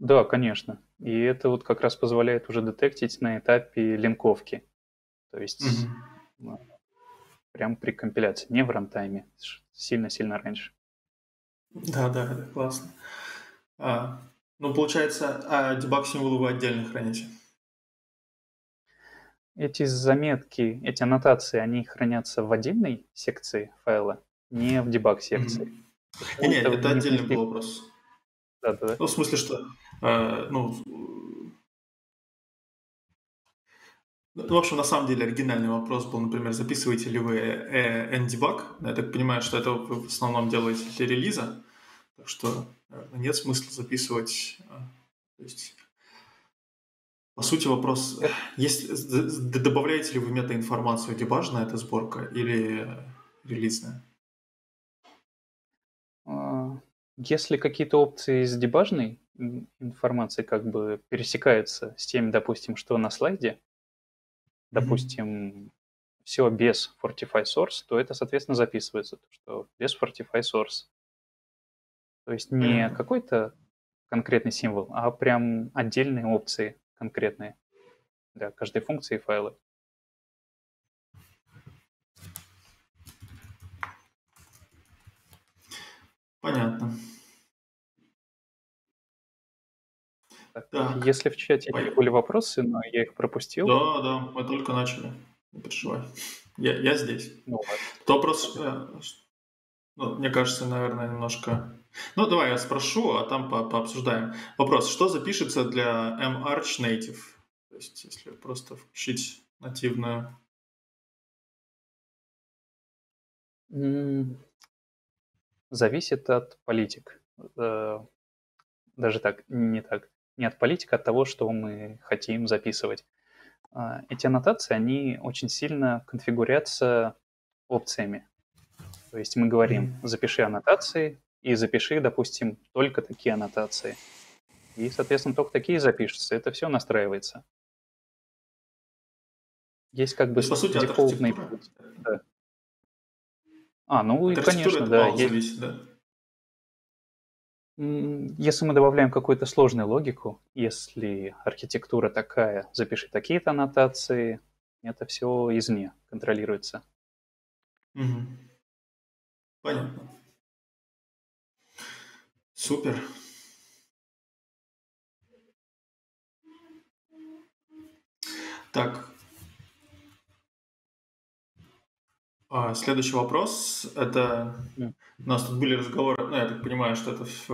Да, конечно. И это вот как раз позволяет уже детектить на этапе линковки. То есть угу. прям при компиляции, не в рантайме, сильно-сильно раньше. Да, да, это классно. А, ну, получается, а дебаг символы вы отдельно храните? Эти заметки, эти аннотации, они хранятся в отдельной секции файла, не в дебаг секции. Mm-hmm. Нет, это, это отдельный был вопрос. Да, да. Ну, в смысле, что, ну, ну, в общем, на самом деле оригинальный вопрос был, например, записываете ли вы э, NDebug? Я так понимаю, что это вы в основном делаете для релиза, так что нет смысла записывать. Э, то есть, по сути, вопрос, есть, добавляете ли вы метаинформацию дебажная эта сборка или релизная? А, если какие-то опции из дебажной информации как бы пересекаются с теми, допустим, что на слайде, допустим, mm-hmm. все без Fortify Source, то это, соответственно, записывается, что без Fortify Source. То есть не mm-hmm. какой-то конкретный символ, а прям отдельные опции конкретные для каждой функции и файла. Понятно. Так, Если в чате поехали. были вопросы, но я их пропустил. Да, да, мы только начали. Не переживай. Я, я здесь. Ну, вот. Вопрос, э, ну, мне кажется, наверное, немножко... Ну, давай я спрошу, а там по пообсуждаем. Вопрос, что запишется для M-Arch Native? То есть, если просто включить нативную... Зависит от политик. Э, даже так, не так не от политики, а от того, что мы хотим записывать. А, эти аннотации, они очень сильно конфигурятся опциями. То есть мы говорим, запиши аннотации и запиши, допустим, только такие аннотации. И, соответственно, только такие запишутся. Это все настраивается. Есть как бы по сути, дефолтный путь. Да. А, ну и, конечно, да. Зависит, да. Если мы добавляем какую-то сложную логику, если архитектура такая, запиши такие-то аннотации, это все извне контролируется. Угу. Понятно. Супер. Так. Следующий вопрос. Это у нас тут были разговоры, ну, я так понимаю, что это в,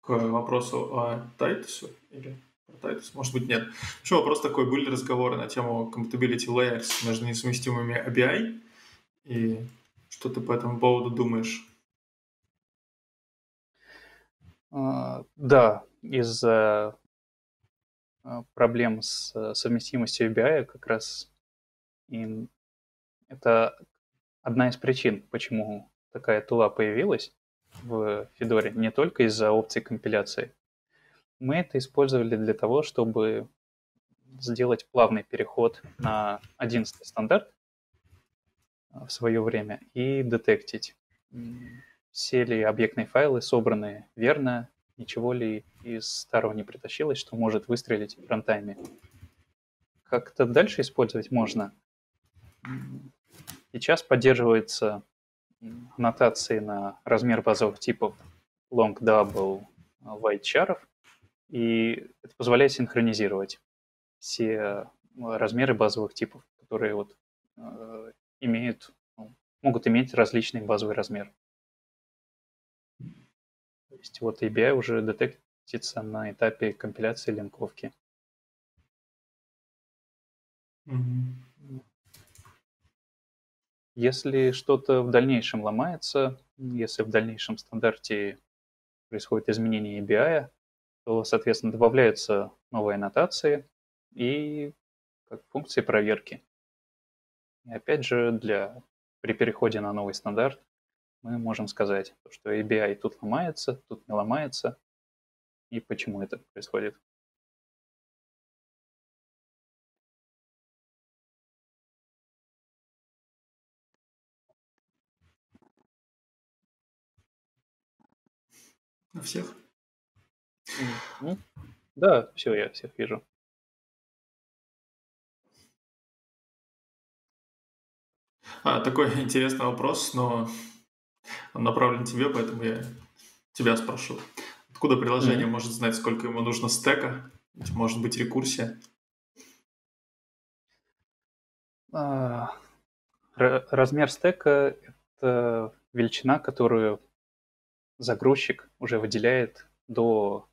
к вопросу о Тайтусу или Titus, может быть, нет. Еще вопрос такой, были разговоры на тему compatibility layers между несовместимыми ABI, и что ты по этому поводу думаешь? Uh, да, из-за uh, проблем с uh, совместимостью ABI как раз и это одна из причин, почему такая тула появилась в Федоре, не только из-за опции компиляции, мы это использовали для того, чтобы сделать плавный переход на 11 стандарт а, в свое время и детектить, все ли объектные файлы собраны верно, ничего ли из старого не притащилось, что может выстрелить в фронтайме. Как-то дальше использовать можно. Сейчас поддерживается аннотации на размер базовых типов long, double, white чаров, и это позволяет синхронизировать все э, размеры базовых типов, которые вот, э, имеют, ну, могут иметь различный базовый размер. То есть вот ABI уже детектится на этапе компиляции линковки. Mm-hmm. Если что-то в дальнейшем ломается, если в дальнейшем стандарте происходит изменение ABI, то, соответственно, добавляются новые аннотации и как функции проверки. И опять же, для, при переходе на новый стандарт мы можем сказать, что ABI тут ломается, тут не ломается, и почему это происходит. На всех? Да, все, я всех вижу. А, такой интересный вопрос, но он направлен тебе, поэтому я тебя спрошу. Откуда приложение mm-hmm. может знать, сколько ему нужно стека? Может быть, рекурсия? А, размер стека – это величина, которую загрузчик уже выделяет до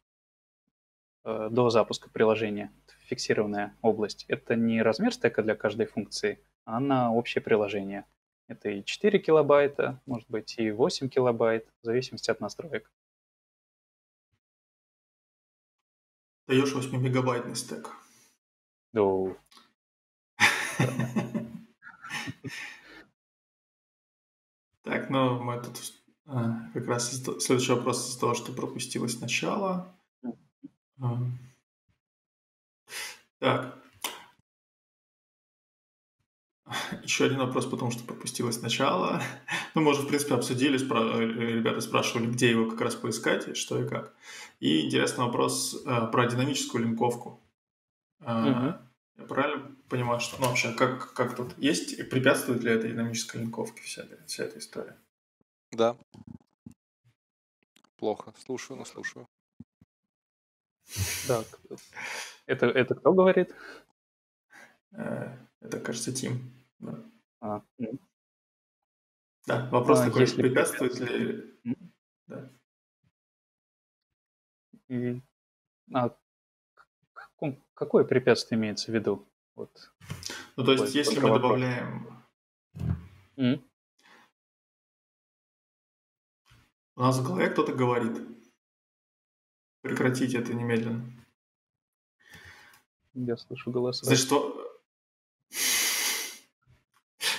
Э, до запуска приложения. Фиксированная область. Это не размер стека для каждой функции, а на общее приложение. Это и 4 килобайта, может быть, и 8 килобайт, в зависимости от настроек. Даешь 8-мегабайтный стек. Да. Так, ну мы тут а, как раз следующий вопрос из того, что пропустилось сначала. Так. Еще один вопрос, потому что пропустилось сначала. Ну, мы уже, в принципе, обсудили, спра- э, ребята спрашивали, где его как раз поискать, что и как. И интересный вопрос э, про динамическую линковку. Угу. Я правильно понимаю, что, ну, вообще, как, как тут есть, препятствует ли этой динамической линковке вся, вся эта история? Да. Плохо. Слушаю, но слушаю. Так, это, это кто говорит? Э, это, кажется, Тим. Да, а, ну. да вопрос а, такой, если препятствует ли... Да. И, а, какое препятствие имеется в виду? Вот. Ну, то есть, если мы добавляем... Mm. У нас в голове кто-то говорит, Прекратить это немедленно. Я слышу голоса. За что?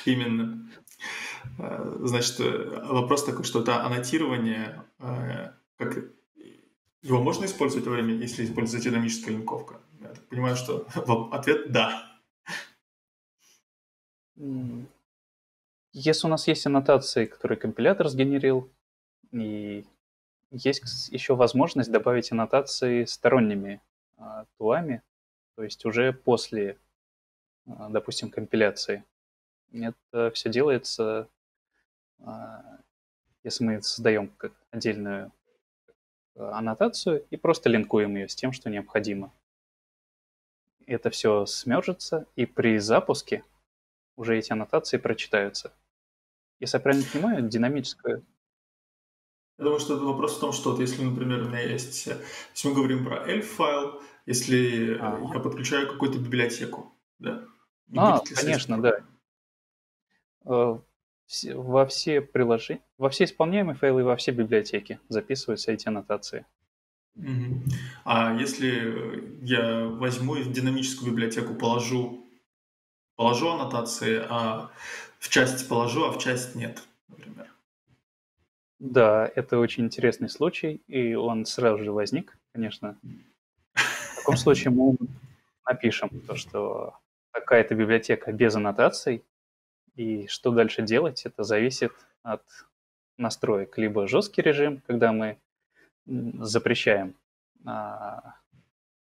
Именно. Э, значит, э, вопрос такой, что это аннотирование, как его можно использовать во время, если используется динамическая линковка? Я так понимаю, что ответ «да». Если у нас есть аннотации, которые компилятор сгенерил, и есть еще возможность добавить аннотации сторонними а, тулами, то есть уже после, а, допустим, компиляции. Это все делается, а, если мы создаем как отдельную аннотацию и просто линкуем ее с тем, что необходимо. Это все смержится, и при запуске уже эти аннотации прочитаются. Если я правильно понимаю, динамическая я думаю, что это вопрос в том, что вот если, например, у меня есть, если мы говорим про elf-файл, если а. я подключаю какую-то библиотеку, да? А, конечно, да. Э, во все приложения, во все исполняемые файлы, во все библиотеки записываются эти аннотации. Угу. А если я возьму и в динамическую библиотеку положу, положу аннотации, а в часть положу, а в часть нет, например? Да, это очень интересный случай, и он сразу же возник, конечно. В таком случае мы напишем то, что какая-то библиотека без аннотаций, и что дальше делать, это зависит от настроек. Либо жесткий режим, когда мы запрещаем а,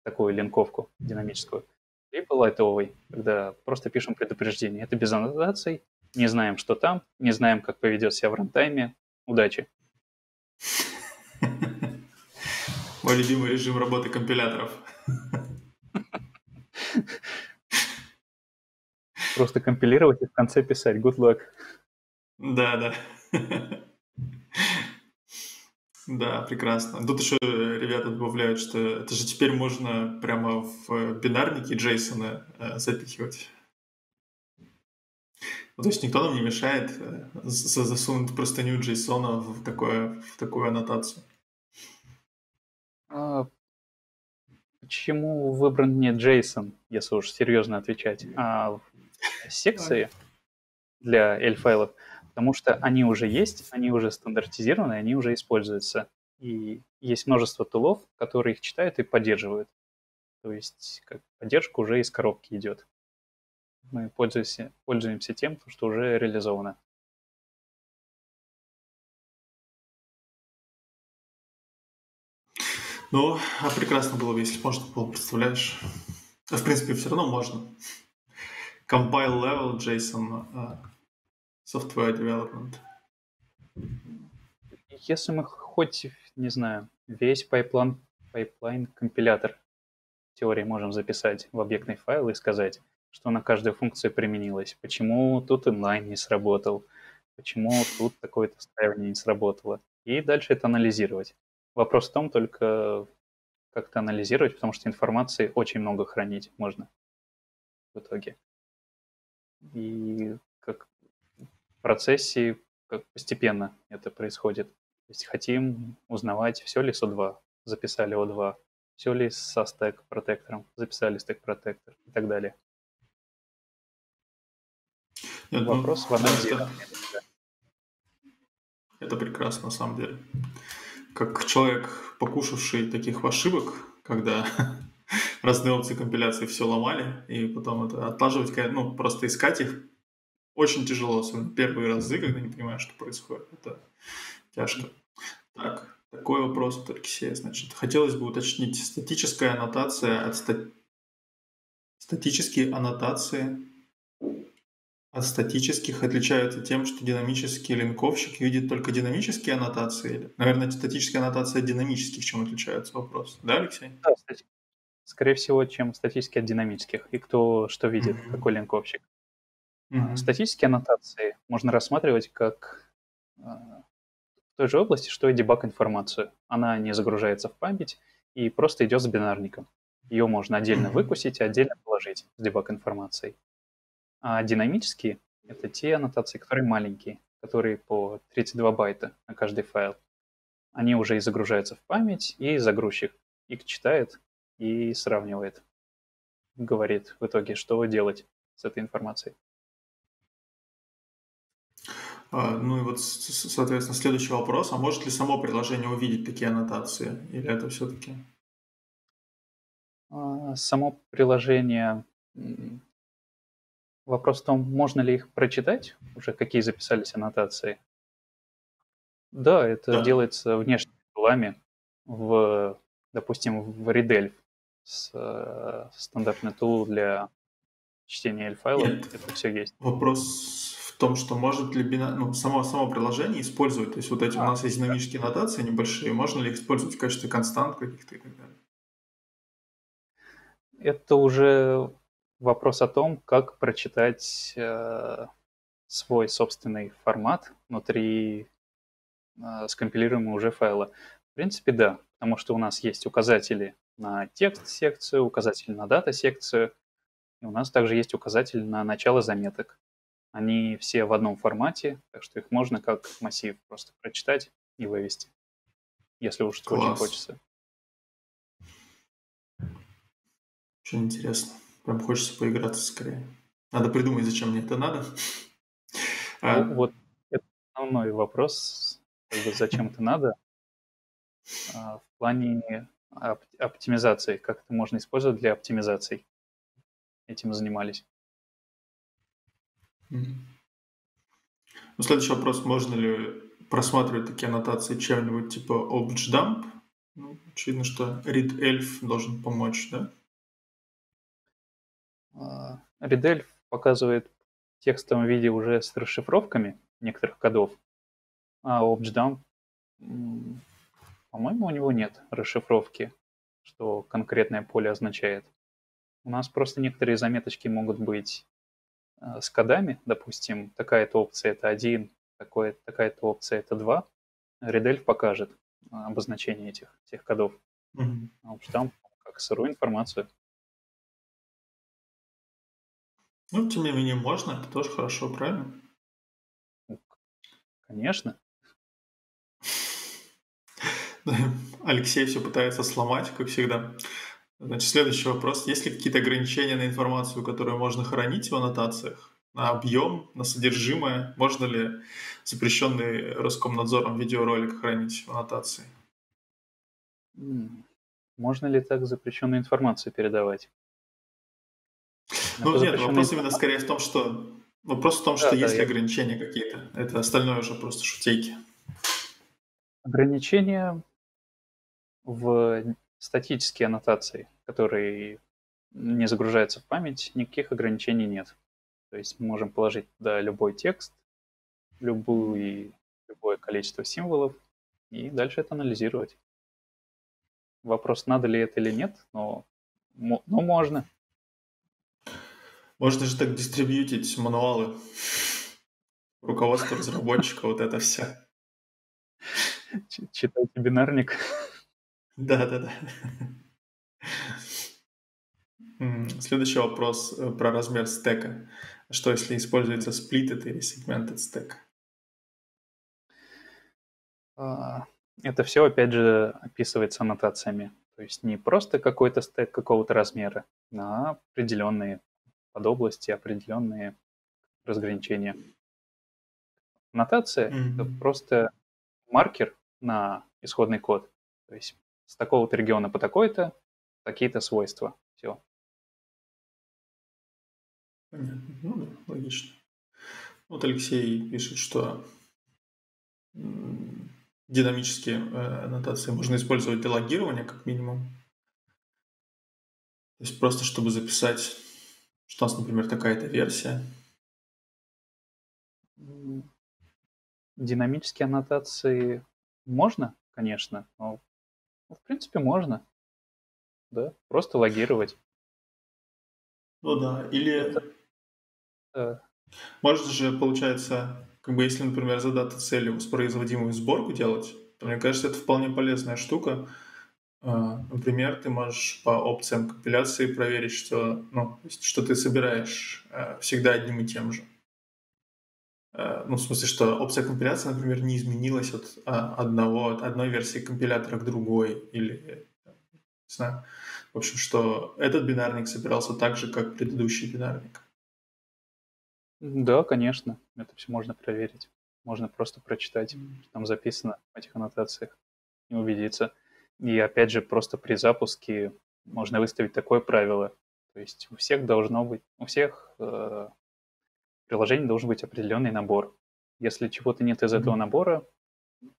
такую линковку динамическую, либо лайтовый, когда просто пишем предупреждение. Это без аннотаций, не знаем, что там, не знаем, как поведет себя в рантайме, Удачи. Мой любимый режим работы компиляторов. Просто компилировать и в конце писать good luck. Да, да. Да, прекрасно. Тут еще ребята добавляют, что это же теперь можно прямо в бинарнике Джейсона э, запихивать. Ну, то есть никто нам не мешает э, засунуть простыню JSON в, такое, в такую аннотацию. А, почему выбран не JSON, если уж серьезно отвечать, а секции для L-файлов? Потому что они уже есть, они уже стандартизированы, они уже используются. И есть множество тулов, которые их читают и поддерживают. То есть как поддержка уже из коробки идет мы пользуемся, пользуемся тем, что уже реализовано. Ну, а прекрасно было бы, если можно было, представляешь? А в принципе, все равно можно. Compile level JSON uh, software development. Если мы хоть, не знаю, весь пайплайн, пайплайн компилятор теории можем записать в объектный файл и сказать, что на каждую функцию применилось. Почему тут inline не сработал, почему тут такое-то ставление не сработало. И дальше это анализировать. Вопрос в том только, как это анализировать, потому что информации очень много хранить можно в итоге. И как в процессе как постепенно это происходит. То есть хотим узнавать, все ли с O2, записали O2, все ли со стек протектором, записали стек протектор и так далее. Нет, Вопрос ну, в анализе. Это, это прекрасно, на самом деле. Как человек, покушавший таких ошибок, когда разные опции компиляции все ломали, и потом это отлаживать, ну, просто искать их очень тяжело, особенно первые разы, когда не понимаешь, что происходит. Это тяжко. Так, такой вопрос от Алексея. Значит, хотелось бы уточнить, статическая аннотация от ста... статические аннотации от статических отличаются тем, что динамический линковщик видит только динамические аннотации? Наверное, статическая аннотация от динамических чем отличаются вопрос. Да, Алексей? Да, кстати. Скорее всего, чем статические от динамических. И кто что видит, mm-hmm. какой линковщик. Mm-hmm. Статические аннотации можно рассматривать как а, в той же области, что и дебаг информацию. Она не загружается в память и просто идет с бинарником. Ее можно отдельно mm-hmm. выкусить и отдельно положить с дебаг информацией. А динамические — это те аннотации, которые маленькие, которые по 32 байта на каждый файл. Они уже и загружаются в память, и загрузчик их читает и сравнивает. Говорит в итоге, что делать с этой информацией. А, ну и вот, соответственно, следующий вопрос. А может ли само приложение увидеть такие аннотации? Или это все-таки... А, само приложение... Вопрос в том, можно ли их прочитать, уже какие записались аннотации. Да, это Да. делается внешними тулами в, допустим, в Redelf, с, э, стандартный тул для чтения Нет. это все есть. Вопрос в том, что может ли бина... ну, само, само приложение использовать, то есть вот эти у А, нас есть динамические аннотации небольшие, можно ли их использовать в качестве констант каких-то и так далее? Это уже вопрос о том, как прочитать э, свой собственный формат внутри э, скомпилируемого уже файла. В принципе, да, потому что у нас есть указатели на текст-секцию, указатель на дата-секцию, и у нас также есть указатель на начало заметок. Они все в одном формате, так что их можно как массив просто прочитать и вывести, если уж очень Класс. хочется. Очень интересно. Прям хочется поиграться скорее. Надо придумать, зачем мне это надо. А, Ну, вот это основной вопрос, как бы зачем это надо, а, в плане оп- оптимизации, как это можно использовать для оптимизаций. Этим занимались. Ну, следующий вопрос. Можно ли просматривать такие аннотации чем-нибудь типа objdump? Ну, очевидно, что readelf должен помочь, да? А, Redelf показывает в текстовом виде уже с расшифровками некоторых кодов, а ObjDump, по-моему, у него нет расшифровки, что конкретное поле означает. У нас просто некоторые заметочки могут быть э, с кодами, допустим, такая-то опция это 1, такое- такая-то опция это 2. Redelf покажет а, обозначение этих всех кодов. А ObjDump как сырую информацию. Ну, тем не менее, можно, это тоже хорошо, правильно? Конечно. Алексей все пытается сломать, как всегда. Значит, следующий вопрос. Есть ли какие-то ограничения на информацию, которую можно хранить в аннотациях? На объем, на содержимое? Можно ли запрещенный Роскомнадзором видеоролик хранить в аннотации? Можно ли так запрещенную информацию передавать? Ну, нет, вопрос именно скорее в том, что... Вопрос в том, что есть ограничения какие-то. Это остальное уже просто шутейки. Ограничения в статические аннотации, которые не загружаются в память, никаких ограничений нет. То есть мы можем положить туда любой текст, любую, любое количество символов и дальше это анализировать. Вопрос, надо ли это или нет, но, но можно. Можно же так дистрибьютить мануалы. Руководство разработчика, вот это все. Читайте бинарник. Да-да-да. М, Следующий вопрос э, про размер стека. Что если используется splitted или segmented стек? А, Это все, опять же, описывается аннотациями. То есть не просто какой-то стек какого-то размера, а определенные подобласти, определенные разграничения. Аннотация — это Мгм. просто маркер на исходный код. То есть с такого-то региона по такой-то такие-то свойства. Все. Понятно. Ну да, логично. Вот Алексей пишет, что динамические э, аннотации можно использовать для логирования, как минимум. То есть просто чтобы записать, что у нас, например, такая-то версия. Динамические аннотации можно, конечно, но ну, в принципе можно. Да, просто логировать. Ну да, или Э, Можно же, получается, как бы если, например, задаться целью воспроизводимую сборку делать, то мне кажется, это вполне полезная штука. А, Например, ты можешь по опциям компиляции проверить, что, ну, что ты собираешь э, всегда одним и тем же. Э, Ну, в смысле, что опция компиляции, например, не изменилась от а, одного, от одной версии компилятора к другой, или, не знаю, в общем, что этот бинарник собирался так же, как предыдущий бинарник. Да, конечно, это все можно проверить. Можно просто прочитать, что там записано в этих аннотациях и убедиться. И опять же, просто при запуске можно выставить такое правило. То есть у всех должно быть, у всех э, приложений должен быть определенный набор. Если чего-то нет из этого набора,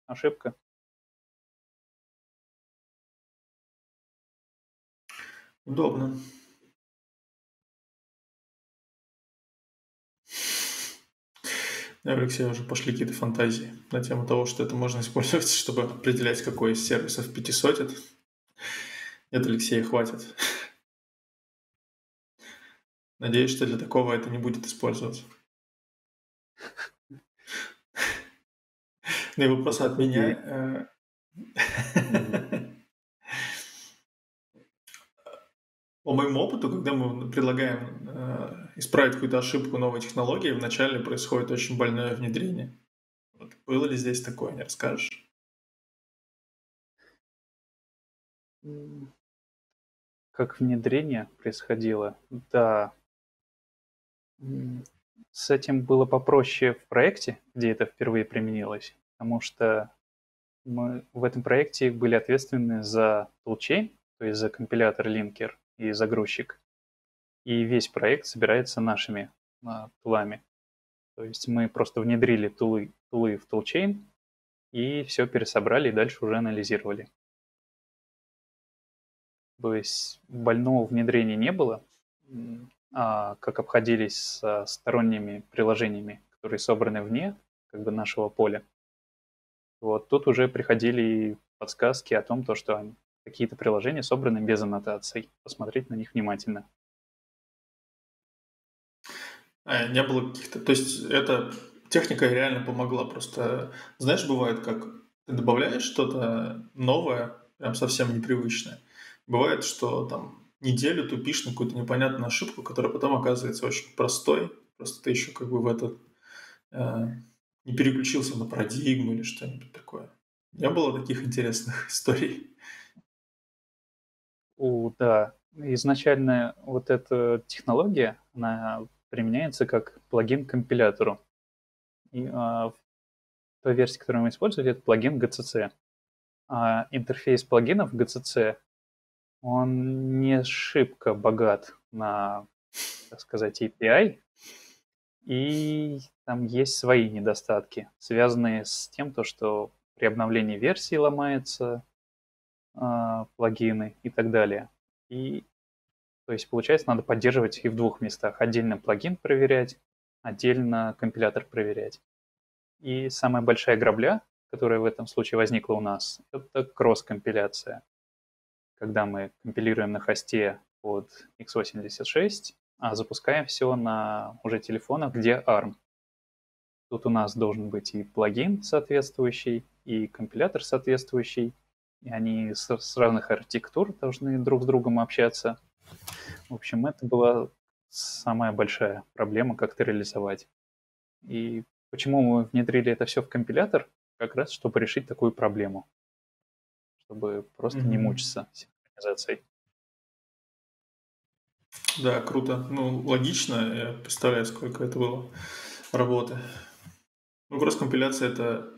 ошибка. Удобно. У Алексея уже пошли какие-то фантазии на тему того, что это можно использовать, чтобы определять, какой из сервисов пятисотит. Нет, Алексей, хватит. Надеюсь, что для такого это не будет использоваться. Ну и вопрос от меня. По моему опыту, когда мы предлагаем э, исправить какую-то ошибку новой технологии, вначале происходит очень больное внедрение. Вот было ли здесь такое, не расскажешь? Как внедрение происходило? Да. С этим было попроще в проекте, где это впервые применилось, потому что мы в этом проекте были ответственны за toolchain, то есть за компилятор линкер, и загрузчик. И весь проект собирается нашими а, тулами. То есть мы просто внедрили тулы, тулы в toolchain и все пересобрали и дальше уже анализировали. То есть больного внедрения не было, а как обходились со сторонними приложениями, которые собраны вне как бы нашего поля. Вот тут уже приходили подсказки о том, то, что какие-то приложения собраны без аннотаций. Посмотреть на них внимательно. А, не было каких-то... То есть эта техника реально помогла. Просто, знаешь, бывает, как ты добавляешь что-то новое, прям совсем непривычное. Бывает, что там неделю тупишь на какую-то непонятную ошибку, которая потом оказывается очень простой. Просто ты еще как бы в этот... Э, не переключился на парадигму или что-нибудь такое. Не было таких интересных историй? У, да, изначально вот эта технология, она применяется как плагин к компилятору. И а, в той версии, которую мы использовали, это плагин GCC. А интерфейс плагинов GCC, он не шибко богат на, так сказать, API, и там есть свои недостатки, связанные с тем, то, что при обновлении версии ломается, плагины и так далее. И то есть, получается, надо поддерживать и в двух местах. Отдельно плагин проверять, отдельно компилятор проверять. И самая большая грабля, которая в этом случае возникла у нас, это кросс-компиляция. Когда мы компилируем на хосте под x86, а запускаем все на уже телефонах, где ARM. Тут у нас должен быть и плагин соответствующий, и компилятор соответствующий, и они с, с разных архитектур должны друг с другом общаться. В общем, это была самая большая проблема, как это реализовать. И почему мы внедрили это все в компилятор? Как раз, чтобы решить такую проблему. Чтобы просто mm-hmm. не мучиться синхронизацией. Да, круто. Ну, логично. Я представляю, сколько это было работы. Ну, кросс-компиляция это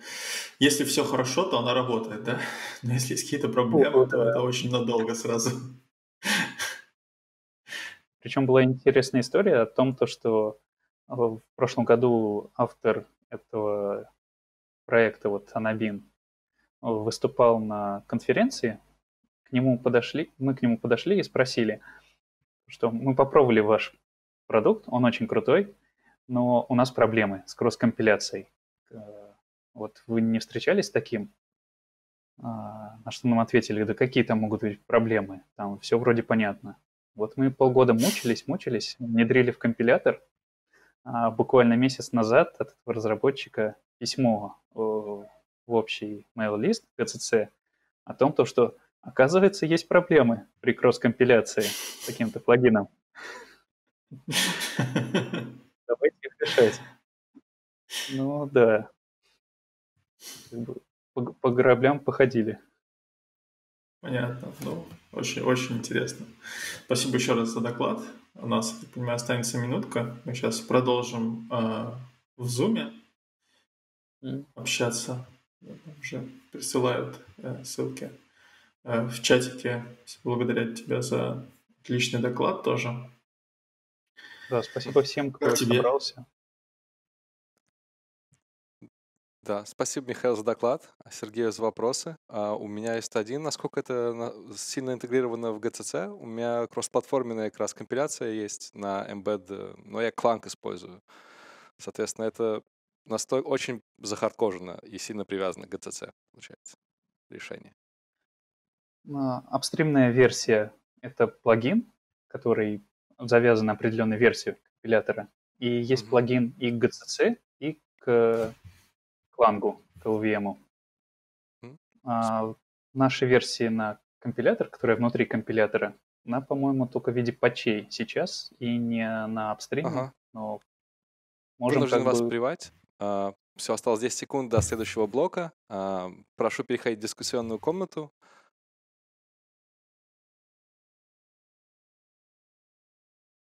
если все хорошо, то она работает, да? Но если есть какие-то проблемы, О, то да. это очень надолго сразу. Причем была интересная история о том, то, что в прошлом году автор этого проекта, вот Анабин, выступал на конференции, к нему подошли, мы к нему подошли и спросили, что мы попробовали ваш продукт, он очень крутой, но у нас проблемы с кросс-компиляцией вот вы не встречались с таким? А, на что нам ответили, да какие там могут быть проблемы? Там все вроде понятно. Вот мы полгода мучились, мучились, внедрили в компилятор. А буквально месяц назад от этого разработчика письмо в общий mail-лист GCC о том, то, что оказывается есть проблемы при кросс-компиляции с каким-то плагином. Давайте их решать. Ну да, по, по граблям походили. Понятно. Ну, очень, очень интересно. Спасибо еще раз за доклад. У нас, я понимаю, останется минутка. Мы сейчас продолжим э, в зуме. mm. общаться. Уже присылают э, ссылки э, в чатике. Благодаря тебе за отличный доклад тоже. Да, спасибо всем, кто как собрался. Да, спасибо, Михаил, за доклад, а Сергею за вопросы. А у меня есть один. Насколько это сильно интегрировано в GCC? У меня кроссплатформенная как раз компиляция есть на Embed, но я Clang использую. Соответственно, это настолько очень захардкожено и сильно привязано к GCC, получается, решение. А, апстримная версия — это плагин, который завязан на определенной версии компилятора. И есть mm-hmm. плагин и к GCC, и к Клангу, к LVM. А, наши версии на компилятор, которая внутри компилятора, она, по-моему, только в виде патчей сейчас и не на апстриме, ага. но можем Вынужден как вас бы... привать. А, все, осталось 10 секунд до следующего блока. А, прошу переходить в дискуссионную комнату.